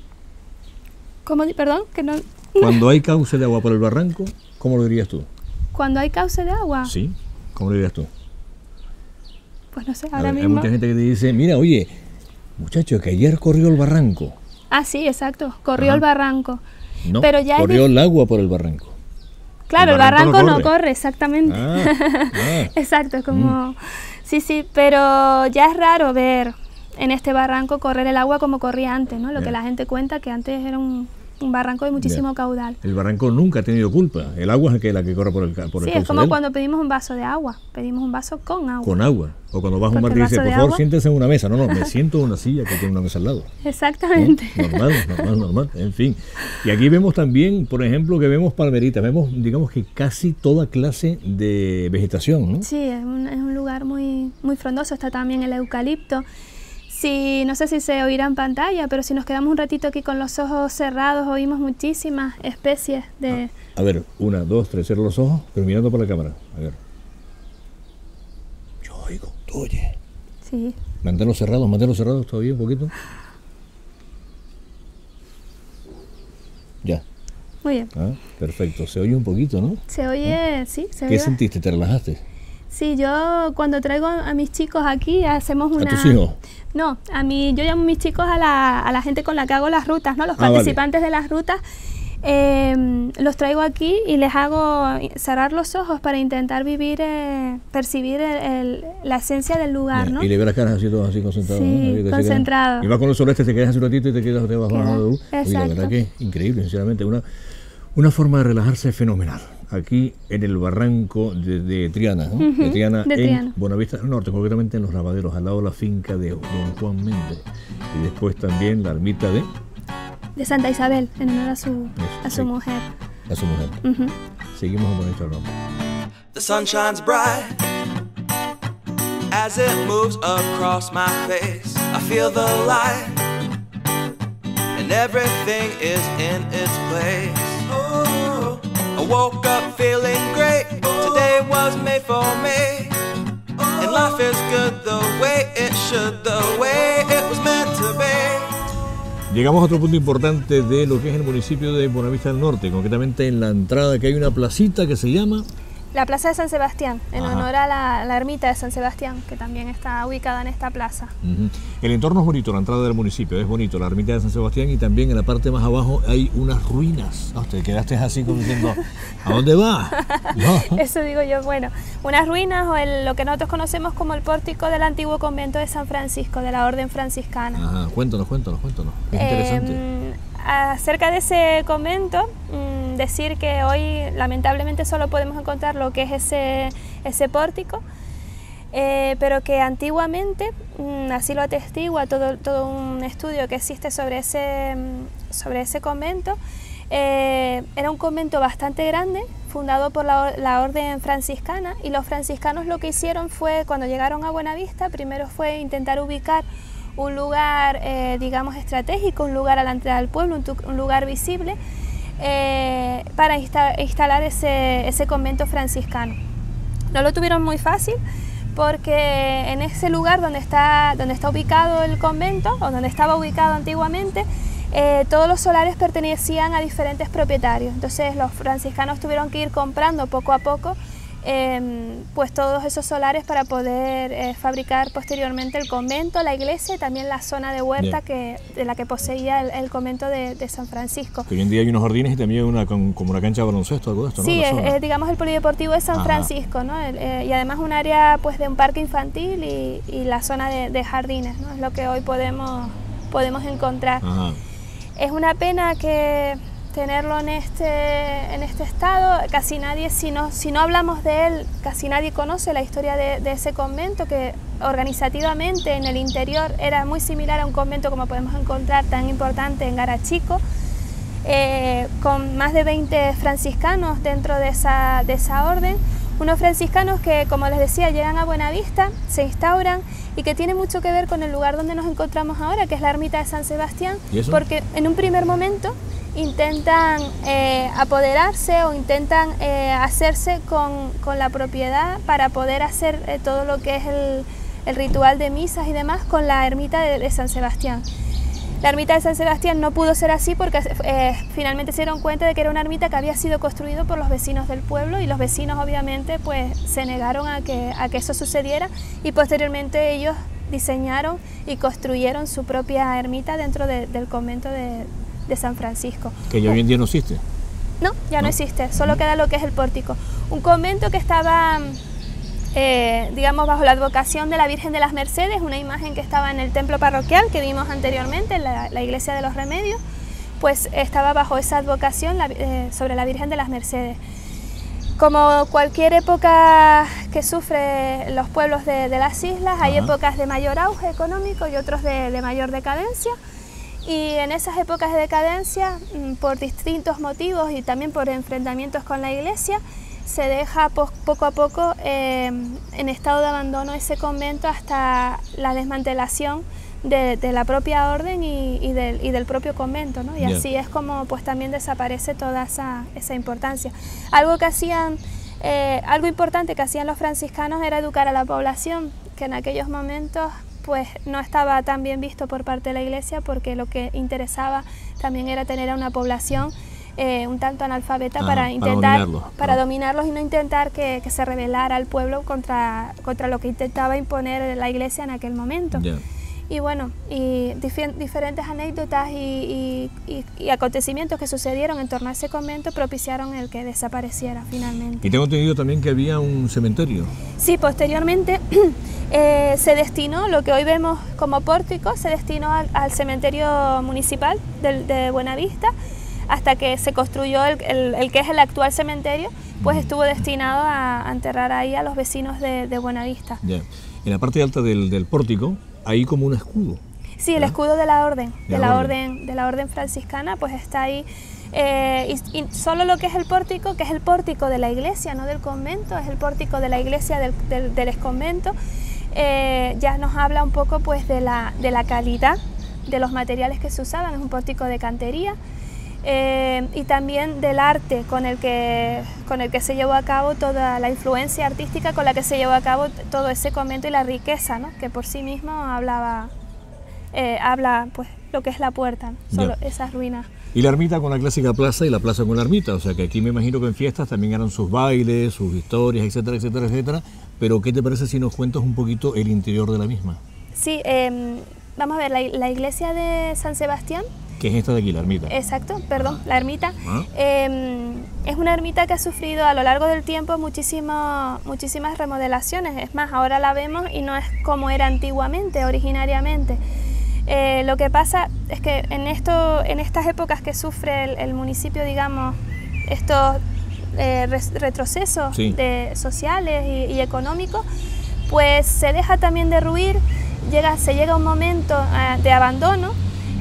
[SPEAKER 3] ¿Cómo? Perdón, que no...
[SPEAKER 2] Cuando hay cauce de agua por el barranco, ¿cómo lo dirías tú?
[SPEAKER 3] Cuando hay cauce de agua.
[SPEAKER 2] Sí. ¿Cómo lo dirías tú?
[SPEAKER 3] Pues no sé, ahora
[SPEAKER 2] ver, Hay
[SPEAKER 3] mismo.
[SPEAKER 2] mucha gente que te dice, mira, oye, muchacho, que ayer corrió el barranco.
[SPEAKER 3] Ah, sí, exacto. Corrió
[SPEAKER 2] Ajá.
[SPEAKER 3] el barranco.
[SPEAKER 2] No,
[SPEAKER 3] Pero ya
[SPEAKER 2] corrió el agua por el barranco.
[SPEAKER 3] Claro,
[SPEAKER 2] el
[SPEAKER 3] el
[SPEAKER 2] barranco no
[SPEAKER 3] no
[SPEAKER 2] corre.
[SPEAKER 3] exactamente.
[SPEAKER 2] Ah, ah.
[SPEAKER 3] Exacto, es como... Sí, sí, pero ya es raro ver en este barranco correr el agua como corría antes, ¿no? Lo que la gente cuenta que antes era un, un barranco de muchísimo
[SPEAKER 2] Ya.
[SPEAKER 3] caudal.
[SPEAKER 2] El barranco nunca ha tenido culpa. El agua es la que corre por el, por el
[SPEAKER 3] Sí, es como cuando pedimos un vaso de agua. Pedimos un vaso con agua.
[SPEAKER 2] Con agua. O cuando vas a un bar y dices, por favor, siéntese en una mesa. No, no, me siento en una silla que tiene una mesa al lado. ¿no?
[SPEAKER 3] Exactamente.
[SPEAKER 2] Normal, normal, normal. En fin. Y aquí vemos también, por ejemplo, que vemos palmeritas. Vemos, digamos que casi toda clase de vegetación, ¿no?
[SPEAKER 3] Sí, es un, es un lugar muy, muy frondoso. Está también el eucalipto. Si, no sé si se oirá en pantalla, pero si nos quedamos un ratito aquí con los ojos cerrados, oímos muchísimas especies de...
[SPEAKER 2] A ver, una, dos, tres, cierra los ojos, pero mirando por la cámara. A ver. Yo oigo, tú oye.
[SPEAKER 3] Sí,
[SPEAKER 2] Manténlos cerrados, manténlos cerrados todavía un poquito. Ya.
[SPEAKER 3] muy bien.
[SPEAKER 2] Ah, perfecto. Se oye un poquito, ¿no?
[SPEAKER 3] Se oye, sí, se
[SPEAKER 2] ¿Qué
[SPEAKER 3] oye.
[SPEAKER 2] sentiste? ¿Te relajaste?
[SPEAKER 3] Sí, yo cuando traigo a mis chicos aquí hacemos una...
[SPEAKER 2] ¿A tus hijos?
[SPEAKER 3] No, a mí, yo llamo a mis chicos a la, a la gente con la que hago las rutas, ¿no? Los
[SPEAKER 2] Ah, vale.
[SPEAKER 3] participantes de las rutas. eh, los traigo aquí y les hago cerrar los ojos para intentar vivir, eh, percibir el- el- la esencia del lugar, ¿no?
[SPEAKER 2] Y le ves las caras así todos así concentrados.
[SPEAKER 3] Sí,
[SPEAKER 2] ¿no?
[SPEAKER 3] Concentrado.
[SPEAKER 2] Y vas con los celestes, te quedas un ratito y te quedas te vas bajando. Oye, la
[SPEAKER 3] exacto.
[SPEAKER 2] verdad que increíble, sinceramente. Una, una forma de relajarse fenomenal. Aquí en el barranco de, de Triana, ¿no?
[SPEAKER 3] Ujú,
[SPEAKER 2] de Triana
[SPEAKER 3] de
[SPEAKER 2] en
[SPEAKER 3] Triana.
[SPEAKER 2] Buenavista del Norte, concretamente en Los Lavaderos, al lado de la finca de Don Juan Méndez. Y después también la ermita de
[SPEAKER 3] De Santa Isabel, en honor a su, a su
[SPEAKER 2] sí.
[SPEAKER 3] mujer.
[SPEAKER 2] a su mujer.
[SPEAKER 3] Ujú.
[SPEAKER 2] Seguimos en Bonito el Nombre.
[SPEAKER 1] The sun shines bright as it moves across my face. I feel the light, and everything is in its place. I woke up feeling great. Today was made for me, and life is good the way it should, the way it was meant to be.
[SPEAKER 2] Llegamos a otro punto importante de lo que es el municipio de Buenavista del Norte, concretamente en la entrada que hay una placita que se llama
[SPEAKER 3] La Plaza de San Sebastián, en
[SPEAKER 2] Ajá.
[SPEAKER 3] honor a la, la ermita de San Sebastián, que también está ubicada en esta plaza.
[SPEAKER 2] Ujú. El entorno es bonito, la entrada del municipio es bonito, la ermita de San Sebastián y también en la parte más abajo hay unas ruinas. Ah, te quedaste así como diciendo, ¿a dónde va? No.
[SPEAKER 3] Eso digo yo, bueno, unas ruinas o el- lo que nosotros conocemos como el pórtico del antiguo convento de San Francisco, de la orden franciscana.
[SPEAKER 2] Ajá, cuéntanos, cuéntanos, cuéntanos. Es interesante.
[SPEAKER 3] Eh, acerca de ese convento, mm, decir que hoy lamentablemente solo podemos encontrar lo que es ese, ese pórtico, eh, pero que antiguamente, mm, así lo atestigua todo, todo un estudio que existe sobre ese, mm, sobre ese convento, eh, era un convento bastante grande, fundado por la, la orden franciscana, y los franciscanos lo que hicieron fue, cuando llegaron a Buenavista, primero fue intentar ubicar un lugar, eh, digamos, estratégico, un lugar a la entrada del pueblo, un lugar visible, eh, para insta- instalar ese, ese convento franciscano. No lo tuvieron muy fácil porque en ese lugar donde está, donde está ubicado el convento, o donde estaba ubicado antiguamente, eh, todos los solares pertenecían a diferentes propietarios. Entonces los franciscanos tuvieron que ir comprando poco a poco em, pues todos esos solares para poder eh, fabricar posteriormente el convento, la iglesia y también la zona de huerta
[SPEAKER 2] Bien.
[SPEAKER 3] que, de la que poseía el, el convento de, de San Francisco.
[SPEAKER 2] Que hoy en día hay unos jardines y también una, con- como una cancha de baloncesto, algo de esto, ¿no?
[SPEAKER 3] Sí, es, es, digamos el polideportivo de San
[SPEAKER 2] Ajá.
[SPEAKER 3] Francisco, ¿no? El, eh, y además un área pues de un parque infantil y, y la zona de, de jardines, ¿no? Es lo que hoy podemos, podemos encontrar.
[SPEAKER 2] Ajá.
[SPEAKER 3] Es una pena que tenerlo en este, en este estado, casi nadie, si no, si no hablamos de él, casi nadie conoce la historia de, de ese convento que organizativamente en el interior era muy similar a un convento como podemos encontrar tan importante en Garachico, eh, con más de 20 franciscanos dentro de esa, de esa orden, unos franciscanos que, como les decía, llegan a Buenavista, se instauran y que tiene mucho que ver con el lugar donde nos encontramos ahora, que es la ermita de San Sebastián, porque en un primer momento intentan eh, apoderarse o intentan eh, hacerse con, con la propiedad para poder hacer eh, todo lo que es el, ritual de misas y demás con la ermita de, de San Sebastián. La ermita de San Sebastián no pudo ser así porque finalmente se dieron cuenta de que era una ermita que había sido construido por los vecinos del pueblo y los vecinos obviamente pues se negaron a que, a que eso sucediera y posteriormente ellos diseñaron y construyeron su propia ermita dentro del convento de, San Francisco.
[SPEAKER 2] Que ya hoy en día no existe.
[SPEAKER 3] No, ya no, existe, solo queda lo que es el pórtico. Un convento que estaba eh, digamos, bajo la advocación de la Virgen de las Mercedes, una imagen que estaba en el templo parroquial que vimos anteriormente, en la, iglesia de los Remedios, pues estaba bajo esa advocación eh, sobre la Virgen de las Mercedes. Como cualquier época que sufre los pueblos de, las islas, hay épocas de mayor auge económico y otros de, de mayor decadencia. Y en esas épocas de decadencia, mm, por distintos motivos y también por enfrentamientos con la iglesia, se deja poco a poco em, en estado de abandono ese convento hasta la desmantelación de, la propia orden y, del, propio convento, ¿no? Y así es como pues también desaparece toda esa, importancia. Algo que hacían, eh, algo importante que hacían los franciscanos era educar a la población, que en aquellos momentos pues no estaba tan bien visto por parte de la iglesia porque lo que interesaba también era tener a una población eh, un tanto analfabeta para intentar para, dominarlos y no intentar que, se rebelara al pueblo contra, contra lo que intentaba imponer la iglesia en aquel momento. Y bueno, y diferentes anécdotas y, acontecimientos que sucedieron en torno a ese convento propiciaron el que desapareciera finalmente.
[SPEAKER 2] Y tengo entendido también que había un cementerio.
[SPEAKER 3] Sí, posteriormente eh, se destinó, lo que hoy vemos como pórtico, se destinó al, cementerio municipal de, de Buenavista hasta que se construyó el, que es el actual cementerio, pues estuvo destinado a, enterrar ahí a los vecinos de, Buenavista.
[SPEAKER 2] En la parte alta del, pórtico hay como un escudo.
[SPEAKER 3] Sí, el escudo de la orden, de, la orden. de la orden franciscana, pues está ahí. Eh, y, solo lo que es el pórtico, que es el pórtico de la iglesia, no del convento, es el pórtico de la iglesia del, del, exconvento, eh, ya nos habla un poco pues de la, de la calidad de los materiales que se usaban, es un pórtico de cantería, eh, y también del arte con el, que, con el que se llevó a cabo toda la influencia artística con la que se llevó a cabo todo ese convento y la riqueza, ¿no? que por sí mismo hablaba, eh, habla pues lo que es la puerta, solo esas ruinas.
[SPEAKER 2] Y la ermita con la clásica plaza y la plaza con la ermita, o sea que aquí me imagino que en fiestas también eran sus bailes, sus historias, etcétera, etcétera, etcétera, pero ¿qué te parece si nos cuentas un poquito el interior de la misma?
[SPEAKER 3] Sí, em, vamos a ver, la iglesia de San Sebastián
[SPEAKER 2] que es esta de aquí, la ermita.
[SPEAKER 3] Exacto, perdón, la ermita. Ah. Em, es una ermita que ha sufrido a lo largo del tiempo muchísimas remodelaciones. Es más, ahora la vemos y no es como era antiguamente, originariamente. Eh, lo que pasa es que en, esto, en estas épocas que sufre el, municipio, digamos, estos eh, retrocesos de, sociales y, económicos, pues se deja también derruir, llega, se llega a un momento eh, de abandono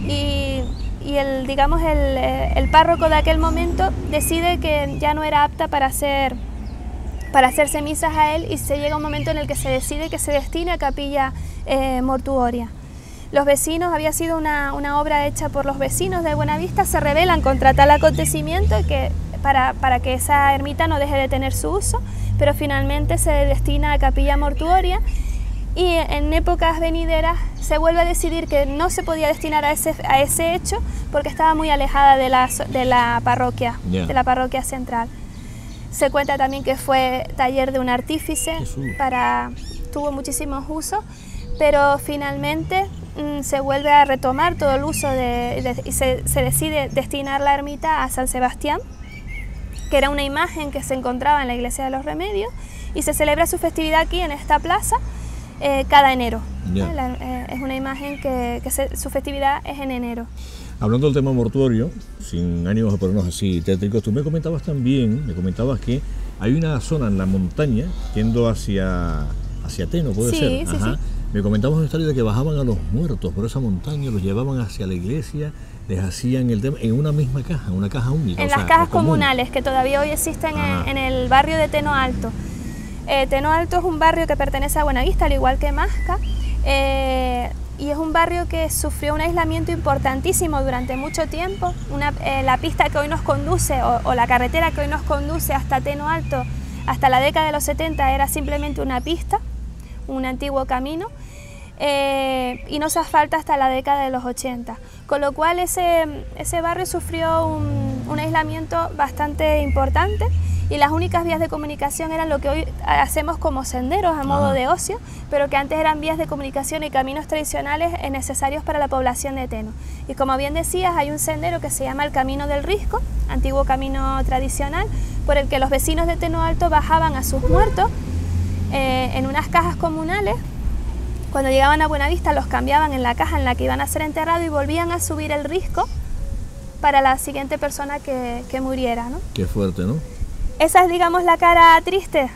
[SPEAKER 3] y y el, digamos, eh, el, párroco de aquel momento decide que ya no era apta para hacer para hacerse misas a él y se llega un momento en el que se decide que se destine a capilla eh, mortuoria. Los vecinos, había sido una, obra hecha por los vecinos de Buenavista, se rebelan contra tal acontecimiento que, para, para que esa ermita no deje de tener su uso, pero finalmente se destina a capilla mortuoria y en épocas venideras se vuelve a decidir que no se podía destinar a ese, a ese hecho porque estaba muy alejada de la, de la parroquia, de la parroquia central. Se cuenta también que fue taller de un artífice, para, tuvo muchísimos usos, pero finalmente mm, se vuelve a retomar todo el uso de, y se, se decide destinar la ermita a San Sebastián, que era una imagen que se encontraba en la iglesia de los Remedios, y se celebra su festividad aquí en esta plaza eh, cada enero. Eh, es una imagen que, su festividad es en enero.
[SPEAKER 2] Hablando del tema mortuorio, sin ánimos de ponernos así tétricos, tú me comentabas también, me comentabas que hay una zona en la montaña yendo hacia, hacia Teno, puede ser.
[SPEAKER 3] Sí, sí.
[SPEAKER 2] Me comentabas una historia de que bajaban a los muertos por esa montaña, los llevaban hacia la iglesia, les hacían el tema en una misma caja, una caja única.
[SPEAKER 3] En las cajas comunales que todavía hoy existen en, el barrio de Teno Alto. Eh, Teno Alto es un barrio que pertenece a Buenavista, al igual que Masca, eh, y es un barrio que sufrió un aislamiento importantísimo durante mucho tiempo. Eh, la pista que hoy nos conduce, o, la carretera que hoy nos conduce hasta Teno Alto, hasta la década de los 70, era simplemente una pista, un antiguo camino. eh, y no se asfalta hasta la década de los 80. Con lo cual ese, ese barrio sufrió un, un aislamiento bastante importante y las únicas vías de comunicación eran lo que hoy hacemos como senderos a modo de ocio, pero que antes eran vías de comunicación y caminos tradicionales eh, necesarios para la población de Teno. Y como bien decías, hay un sendero que se llama el Camino del Risco, antiguo camino tradicional, por el que los vecinos de Teno Alto bajaban a sus muertos eh, en unas cajas comunales. Cuando llegaban a Buenavista los cambiaban en la caja en la que iban a ser enterrados y volvían a subir el risco para la siguiente persona que, que muriera. ¿no?
[SPEAKER 2] Qué fuerte, ¿no?
[SPEAKER 3] Esa es, digamos, la cara triste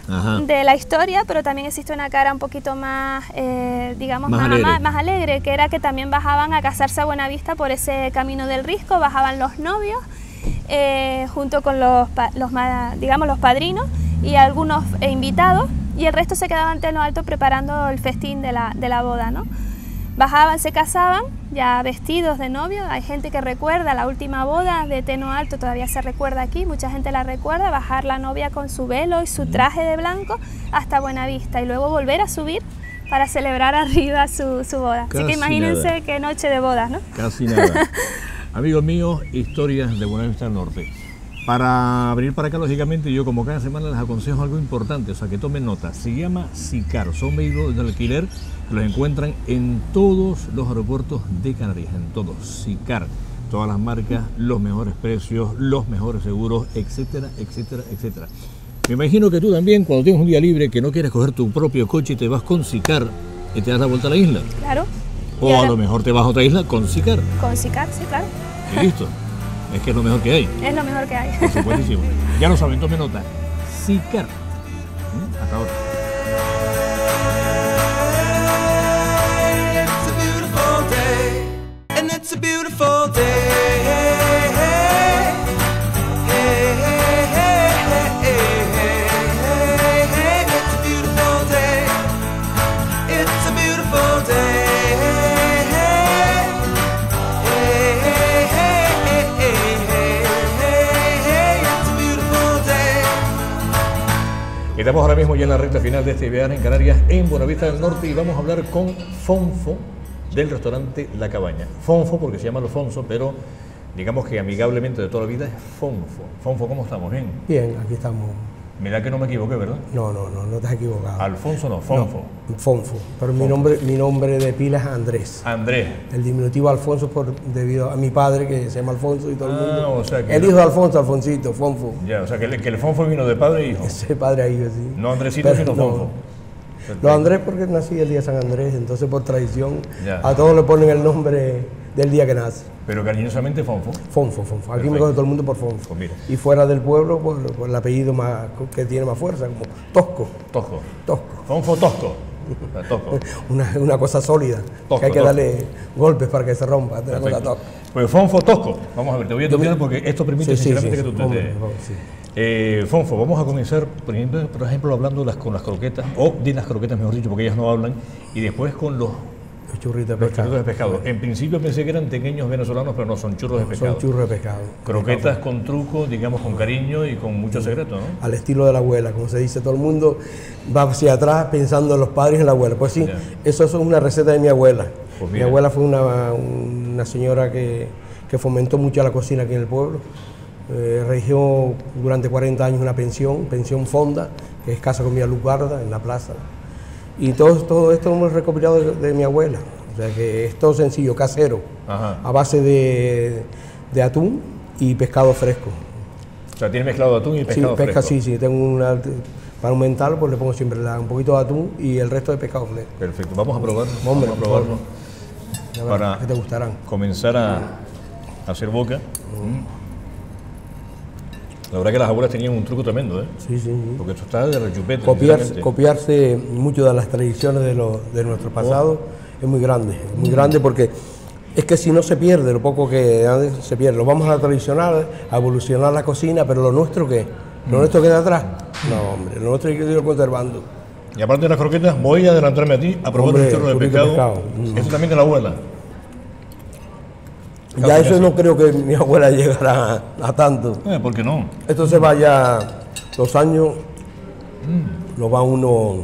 [SPEAKER 3] de la historia, pero también existe una cara un poquito más, eh, digamos, más, alegre. que era que también bajaban a casarse a Buenavista por ese camino del risco, bajaban los novios, eh, junto con los, los, digamos, los padrinos y algunos invitados, y el resto se quedaban en lo alto preparando el festín de la, de la boda, ¿no? Bajaban, se casaban, ya vestidos de novio. Hay gente que recuerda la última boda de Teno Alto, todavía se recuerda aquí, mucha gente la recuerda, bajar la novia con su velo y su traje de blanco hasta Buenavista y luego volver a subir para celebrar arriba su, su boda. Así que imagínense qué noche de bodas, ¿no?
[SPEAKER 2] Casi nada. Amigos míos, historias de Buenavista Norte. Para venir para acá, lógicamente, yo como cada semana les aconsejo algo importante, o sea, que tomen nota. Se llama SICAR, son vehículos de alquiler que los encuentran en todos los aeropuertos de Canarias, en todos. SICAR, todas las marcas, los mejores precios, los mejores seguros, etcétera, etcétera, etcétera. Me imagino que tú también, cuando tienes un día libre, que no quieres coger tu propio coche y te vas con SICAR y te das la vuelta a la isla.
[SPEAKER 3] Claro.
[SPEAKER 2] O a lo mejor te vas a otra isla con SICAR.
[SPEAKER 3] Con SICAR, sí, claro.
[SPEAKER 2] Y listo. Es que es lo mejor que hay.
[SPEAKER 3] Es lo mejor que hay.
[SPEAKER 2] Por ya lo saben, tome nota. Sicar. ¿Mm? Hasta ahora. Estamos ahora mismo ya en la recta final de este viaje en Canarias, en Buenavista del Norte, y vamos a hablar con Fonfo del restaurante La Cabaña. Fonfo, porque se llama Alfonso, pero digamos que amigablemente de toda la vida es Fonfo. Fonfo, ¿cómo estamos? ¿Bien?
[SPEAKER 4] Bien, aquí estamos
[SPEAKER 2] Mira que no me equivoqué, ¿verdad?
[SPEAKER 4] No, no, no, no te has equivocado.
[SPEAKER 2] Alfonso no, Fonfo.
[SPEAKER 4] Fonfo. Pero mi nombre, mi nombre de pila es Andrés.
[SPEAKER 2] Andrés.
[SPEAKER 4] El diminutivo Alfonso por debido a mi padre que se llama Alfonso y todo el ah, mundo.
[SPEAKER 2] O sea que
[SPEAKER 4] el hijo de Alfonso, Alfonsito, Fonfo.
[SPEAKER 2] Ya, o sea que el, que el Fonfo vino de padre e hijo.
[SPEAKER 4] Ese padre a hijo, sí.
[SPEAKER 2] No Andresito, sino Fonfo.
[SPEAKER 4] No, Andrés porque nací el día de San Andrés, entonces por tradición a todos le ponen el nombre del día que nace.
[SPEAKER 2] Pero cariñosamente Fonfo.
[SPEAKER 4] Fonfo, Fonfo. Aquí me conoce todo el mundo por Fonfo. Pues y fuera del pueblo, por, el apellido más, que tiene más fuerza, como Tosco.
[SPEAKER 2] Tosco.
[SPEAKER 4] Tosco.
[SPEAKER 2] Fonfo Tosco.
[SPEAKER 4] Una, una, cosa sólida. que hay que darle golpes para que se rompa.
[SPEAKER 2] Pues Fonfo Tosco. Vamos a ver, te voy a tocar porque esto permite sinceramente que tú te. Eh, Fonfo, vamos a comenzar, por ejemplo, hablando las, con las croquetas, o de las croquetas, mejor dicho, porque ellas no hablan, y después con los
[SPEAKER 4] churritos de pescado.
[SPEAKER 2] de pescado. En principio pensé que eran tequeños venezolanos, pero no, son churros de pescado.
[SPEAKER 4] Son churros de pescado.
[SPEAKER 2] Croquetas con truco, digamos, con cariño y con mucho secreto, ¿no?
[SPEAKER 4] Al estilo de la abuela, como se dice, todo el mundo va hacia atrás pensando en los padres y en la abuela. Pues sí, eso es una receta de mi abuela. Pues mi abuela fue una, una señora que, que, fomentó mucho la cocina aquí en el pueblo. Eh, regió durante 40 años una pensión, pensión fonda, que es Casa Comida Lugarda, en la plaza. Y todo, todo esto lo hemos recopilado de, mi abuela. O sea que es todo sencillo, casero, a base de, de, atún y pescado fresco.
[SPEAKER 2] O sea, tiene mezclado atún y pescado
[SPEAKER 4] sí,
[SPEAKER 2] pesca,
[SPEAKER 4] Sí, sí, tengo una, para aumentarlo, pues le pongo siempre un poquito de atún y el resto de pescado fresco.
[SPEAKER 2] Perfecto, vamos a probarlo. vamos a probarlo.
[SPEAKER 4] Para que te gustarán.
[SPEAKER 2] comenzar a, hacer boca. La verdad que las abuelas tenían un truco tremendo, ¿eh?
[SPEAKER 4] Sí, sí.
[SPEAKER 2] Porque esto está de rechupete.
[SPEAKER 4] Copiarse, copiarse mucho de las tradiciones de, lo, de nuestro pasado es muy grande. muy grande porque es que si no se pierde, lo poco que se pierde. Lo vamos a tradicionar, a evolucionar la cocina, pero lo nuestro ¿qué? ¿Lo mm. nuestro queda atrás? No, hombre, lo nuestro hay que irlo conservando.
[SPEAKER 2] Y aparte de las croquetas, voy a adelantarme a ti a probar un churro de pescado. Eso también de la abuela.
[SPEAKER 4] Ya eso no creo que mi abuela llegara a, tanto.
[SPEAKER 2] Eh, ¿Por qué no?
[SPEAKER 4] Esto se vaya los años, mm. lo va uno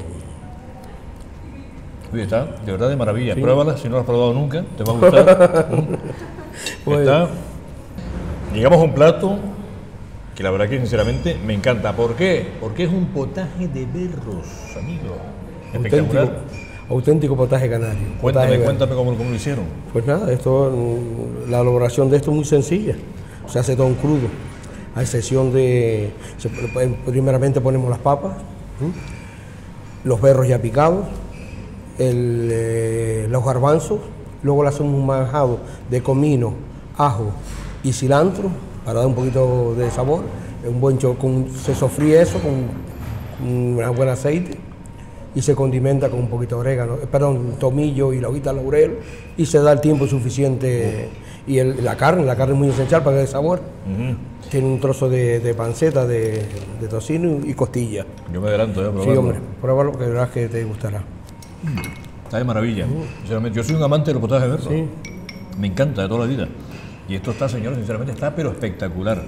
[SPEAKER 2] Uy, está de verdad de maravilla. Pruébala si no lo has probado nunca, te va a gustar.
[SPEAKER 4] Pues-
[SPEAKER 2] Está- Llegamos a un plato que la verdad que sinceramente me encanta. ¿Por qué? Porque es un potaje de berros, amigo. Espectacular.
[SPEAKER 4] auténtico potaje canario.
[SPEAKER 2] Cuéntame, cuéntame cómo, cómo lo hicieron.
[SPEAKER 4] Pues nada, esto, mm, la elaboración de esto es muy sencilla. Se hace todo crudo. A excepción de, se- primeramente ponemos las papas, los berros ya picados, el, eh, los garbanzos, luego le hacemos un manjado de comino, ajo y cilantro para dar un poquito de sabor. Un buen con- se sofríe eso con un buen aceite y se condimenta con un poquito de orégano, eh, perdón, tomillo y la hojita de laurel y se da el tiempo suficiente y el- la carne, la carne es muy esencial para que dé sabor. Tiene un trozo de, de panceta, de, de tocino y costilla.
[SPEAKER 2] Yo me adelanto, ¿eh?
[SPEAKER 4] Sí, hombre, pruébalo que verás que te gustará.
[SPEAKER 2] Está de maravilla. Sinceramente, yo soy un amante de los potajes de berros.
[SPEAKER 4] Sí.
[SPEAKER 2] Me encanta de toda la vida. Y esto está, señores, sinceramente está, pero espectacular.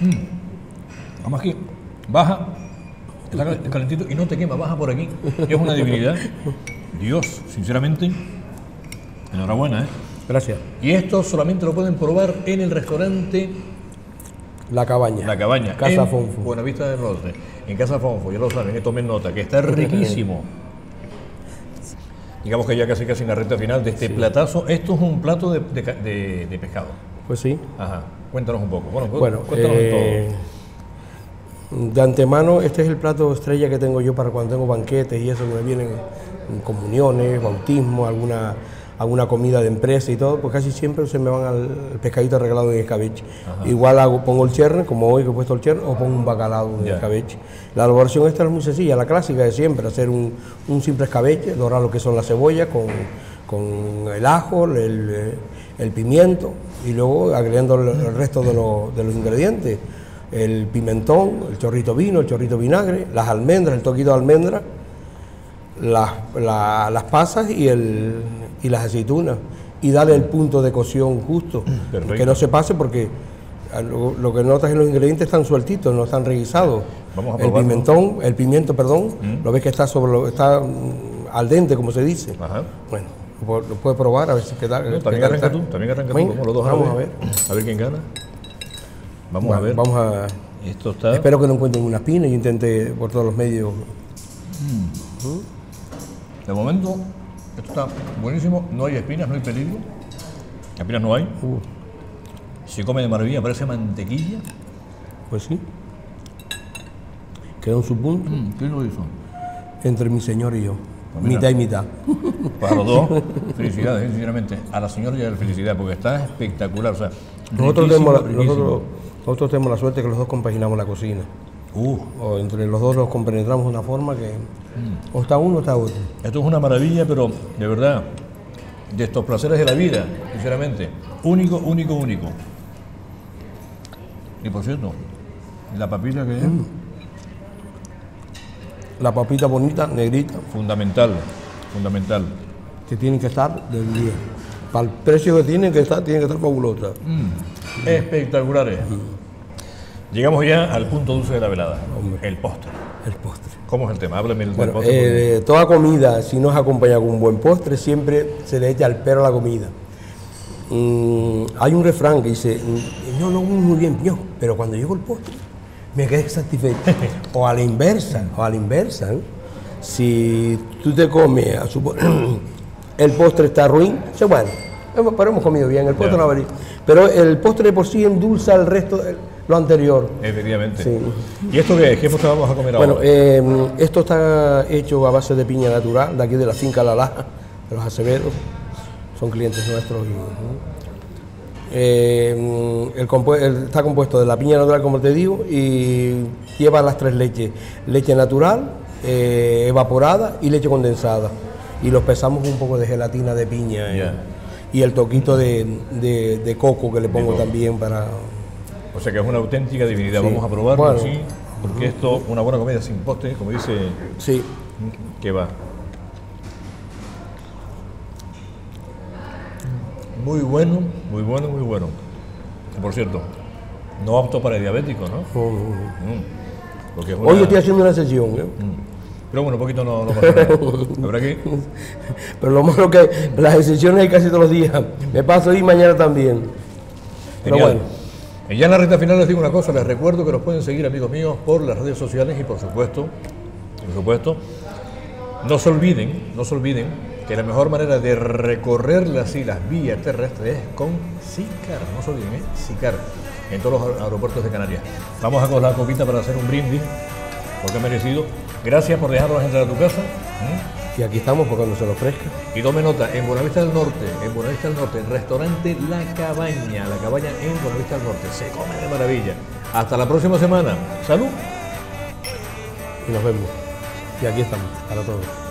[SPEAKER 2] Mm. Vamos aquí. Baja. Está cal- calentito y no te quema. Baja por aquí. Es una divinidad. Dios, sinceramente, enhorabuena, ¿eh?
[SPEAKER 4] Gracias.
[SPEAKER 2] Y esto solamente lo pueden probar en el restaurante
[SPEAKER 4] La cabaña.
[SPEAKER 2] La Cabaña.
[SPEAKER 4] Casa
[SPEAKER 2] en
[SPEAKER 4] Fonfo.
[SPEAKER 2] Buenavista del Norte. En Casa Fonfo, ya lo saben, tomen nota, que está riquísimo. Digamos que ya casi casi en la recta final de este platazo. Esto es un plato de, de ca- de- de pescado.
[SPEAKER 4] Pues sí.
[SPEAKER 2] Ajá. Cuéntanos un poco. Bueno, cu-
[SPEAKER 4] Bueno,
[SPEAKER 2] cuéntanos
[SPEAKER 4] eh, de antemano, este es el plato estrella que tengo yo para cuando tengo banquetes y eso, que me vienen comuniones, bautismo, alguna, alguna comida de empresa y todo, pues casi siempre se me van al pescadito arreglado en escabeche. Igual hago, pongo el cherne, como hoy que he puesto el cherne, o pongo un bacalao en
[SPEAKER 2] Ya.
[SPEAKER 4] escabeche. La elaboración esta es muy sencilla, la clásica de siempre, hacer un, un simple escabeche, dorar lo que son las cebollas con, con el ajo, el, el pimiento y luego agregando el, el resto de, de los ingredientes. El pimentón, el chorrito vino, el chorrito vinagre, las almendras, el toquito de almendra, las, la- las pasas y, el, y las aceitunas. Y darle el punto de cocción justo.
[SPEAKER 2] Perfecto.
[SPEAKER 4] Que no se pase porque ah, lo, lo que notas en los ingredientes están sueltitos, no están reguisados.
[SPEAKER 2] Vamos a
[SPEAKER 4] el pimentón, el pimiento, perdón, lo ves que está sobre lo, está mm, al dente, como se dice.
[SPEAKER 2] Ajá.
[SPEAKER 4] Bueno, lo, pu- lo puedes probar a ver si queda.
[SPEAKER 2] No,
[SPEAKER 4] qué
[SPEAKER 2] también
[SPEAKER 4] tal
[SPEAKER 2] arranca tú, también arranca tú. Los dos
[SPEAKER 4] vamos a ver.
[SPEAKER 2] A ver quién gana. Vamos a ver.
[SPEAKER 4] Vamos a.
[SPEAKER 2] Esto está.
[SPEAKER 4] Espero que no encuentren una espina. Yo intenté por todos los medios.
[SPEAKER 2] De momento, esto está buenísimo. No hay espinas, no hay peligro. Espinas no hay.
[SPEAKER 4] Uh,
[SPEAKER 2] Se come de maravilla, parece mantequilla.
[SPEAKER 4] pues sí. Quedó en su punto
[SPEAKER 2] ¿Quién lo hizo?
[SPEAKER 4] entre mi señor y yo.
[SPEAKER 2] Pues
[SPEAKER 4] mitad y mitad.
[SPEAKER 2] Para los dos, felicidades, eh, sinceramente. A la señora ya la felicidad, porque está espectacular. O sea,
[SPEAKER 4] Nosotros tenemos, la, nosotros, nosotros tenemos la suerte que los dos compaginamos la cocina.
[SPEAKER 2] Uh,
[SPEAKER 4] O entre los dos nos compenetramos de una forma que o está uno o está otro.
[SPEAKER 2] esto es una maravilla, pero de verdad, de estos placeres de la vida, sinceramente. Único, único, único. Y por cierto, la papita que es
[SPEAKER 4] La papita bonita, negrita,
[SPEAKER 2] fundamental, fundamental.
[SPEAKER 4] que tienen que estar del día. Para el precio que tienen que estar, tienen que estar fabulosas.
[SPEAKER 2] Espectaculares. Llegamos ya al punto dulce de la velada,
[SPEAKER 4] Hombre.
[SPEAKER 2] el postre.
[SPEAKER 4] El postre.
[SPEAKER 2] ¿Cómo es el tema? Háblame del
[SPEAKER 4] Bueno,
[SPEAKER 2] postre.
[SPEAKER 4] eh, toda comida, si no es acompañada con un buen postre, siempre se le echa el pero a la comida. Mm, hay un refrán que dice, mm, no, no, muy bien, yo, pero cuando llegó el postre, me quedé satisfecho. o a la inversa, o a la inversa. ¿eh? Si tú te comes, a supo- el postre está ruin, dice, bueno, pero hemos comido bien, el postre
[SPEAKER 2] Ya.
[SPEAKER 4] no va a venir. Pero el postre de por sí endulza el resto de lo anterior.
[SPEAKER 2] Efectivamente.
[SPEAKER 4] Sí.
[SPEAKER 2] ¿Y esto qué es? ¿Qué postre vamos a comer
[SPEAKER 4] Bueno,
[SPEAKER 2] ahora?
[SPEAKER 4] eh, esto está hecho a base de piña natural, de aquí de la finca La Laja, de los Acevedos, son clientes nuestros. y, eh, el compu- el- está compuesto de la piña natural, como te digo, y lleva las tres leches, leche natural, eh, evaporada y leche condensada. Y los pesamos con un poco de gelatina de piña eh, y el toquito de, de- de coco que le pongo
[SPEAKER 2] coco.
[SPEAKER 4] también para...
[SPEAKER 2] O sea que es una auténtica divinidad.
[SPEAKER 4] Sí.
[SPEAKER 2] Vamos a probarlo,
[SPEAKER 4] Bueno.
[SPEAKER 2] sí. Porque esto, una buena comida sin postre, como dice,
[SPEAKER 4] Sí,
[SPEAKER 2] que va. Muy bueno, muy bueno, muy bueno. Por cierto, no apto para diabéticos, ¿no? Mm. Porque es una-
[SPEAKER 4] Hoy estoy haciendo una sesión. ¿eh?
[SPEAKER 2] Pero bueno, un poquito no, no pasa nada. ¿Habrá que?
[SPEAKER 4] Pero lo malo que las excepciones hay casi todos los días. Me paso hoy y mañana también. Pero
[SPEAKER 2] Genial.
[SPEAKER 4] bueno.
[SPEAKER 2] Y ya en la recta final les digo una cosa, les recuerdo que nos pueden seguir amigos míos por las redes sociales y por supuesto, por supuesto, no se olviden, no se olviden que la mejor manera de recorrer las islas vía terrestre es con SICAR, no se olviden, ¿eh? SICAR, en todos los aer- aeropuertos de Canarias. Vamos a con la copita para hacer un brindis, porque ha merecido. Gracias por dejarnos entrar a tu casa. ¿eh?
[SPEAKER 4] Y aquí estamos por cuando se lo ofrezca.
[SPEAKER 2] Y tome nota, en Buenavista del Norte, en Buenavista del Norte, el restaurante La Cabaña, La Cabaña en Buenavista del Norte, se come de maravilla. Hasta la próxima semana. Salud.
[SPEAKER 4] Y nos vemos. Y aquí estamos, para todos.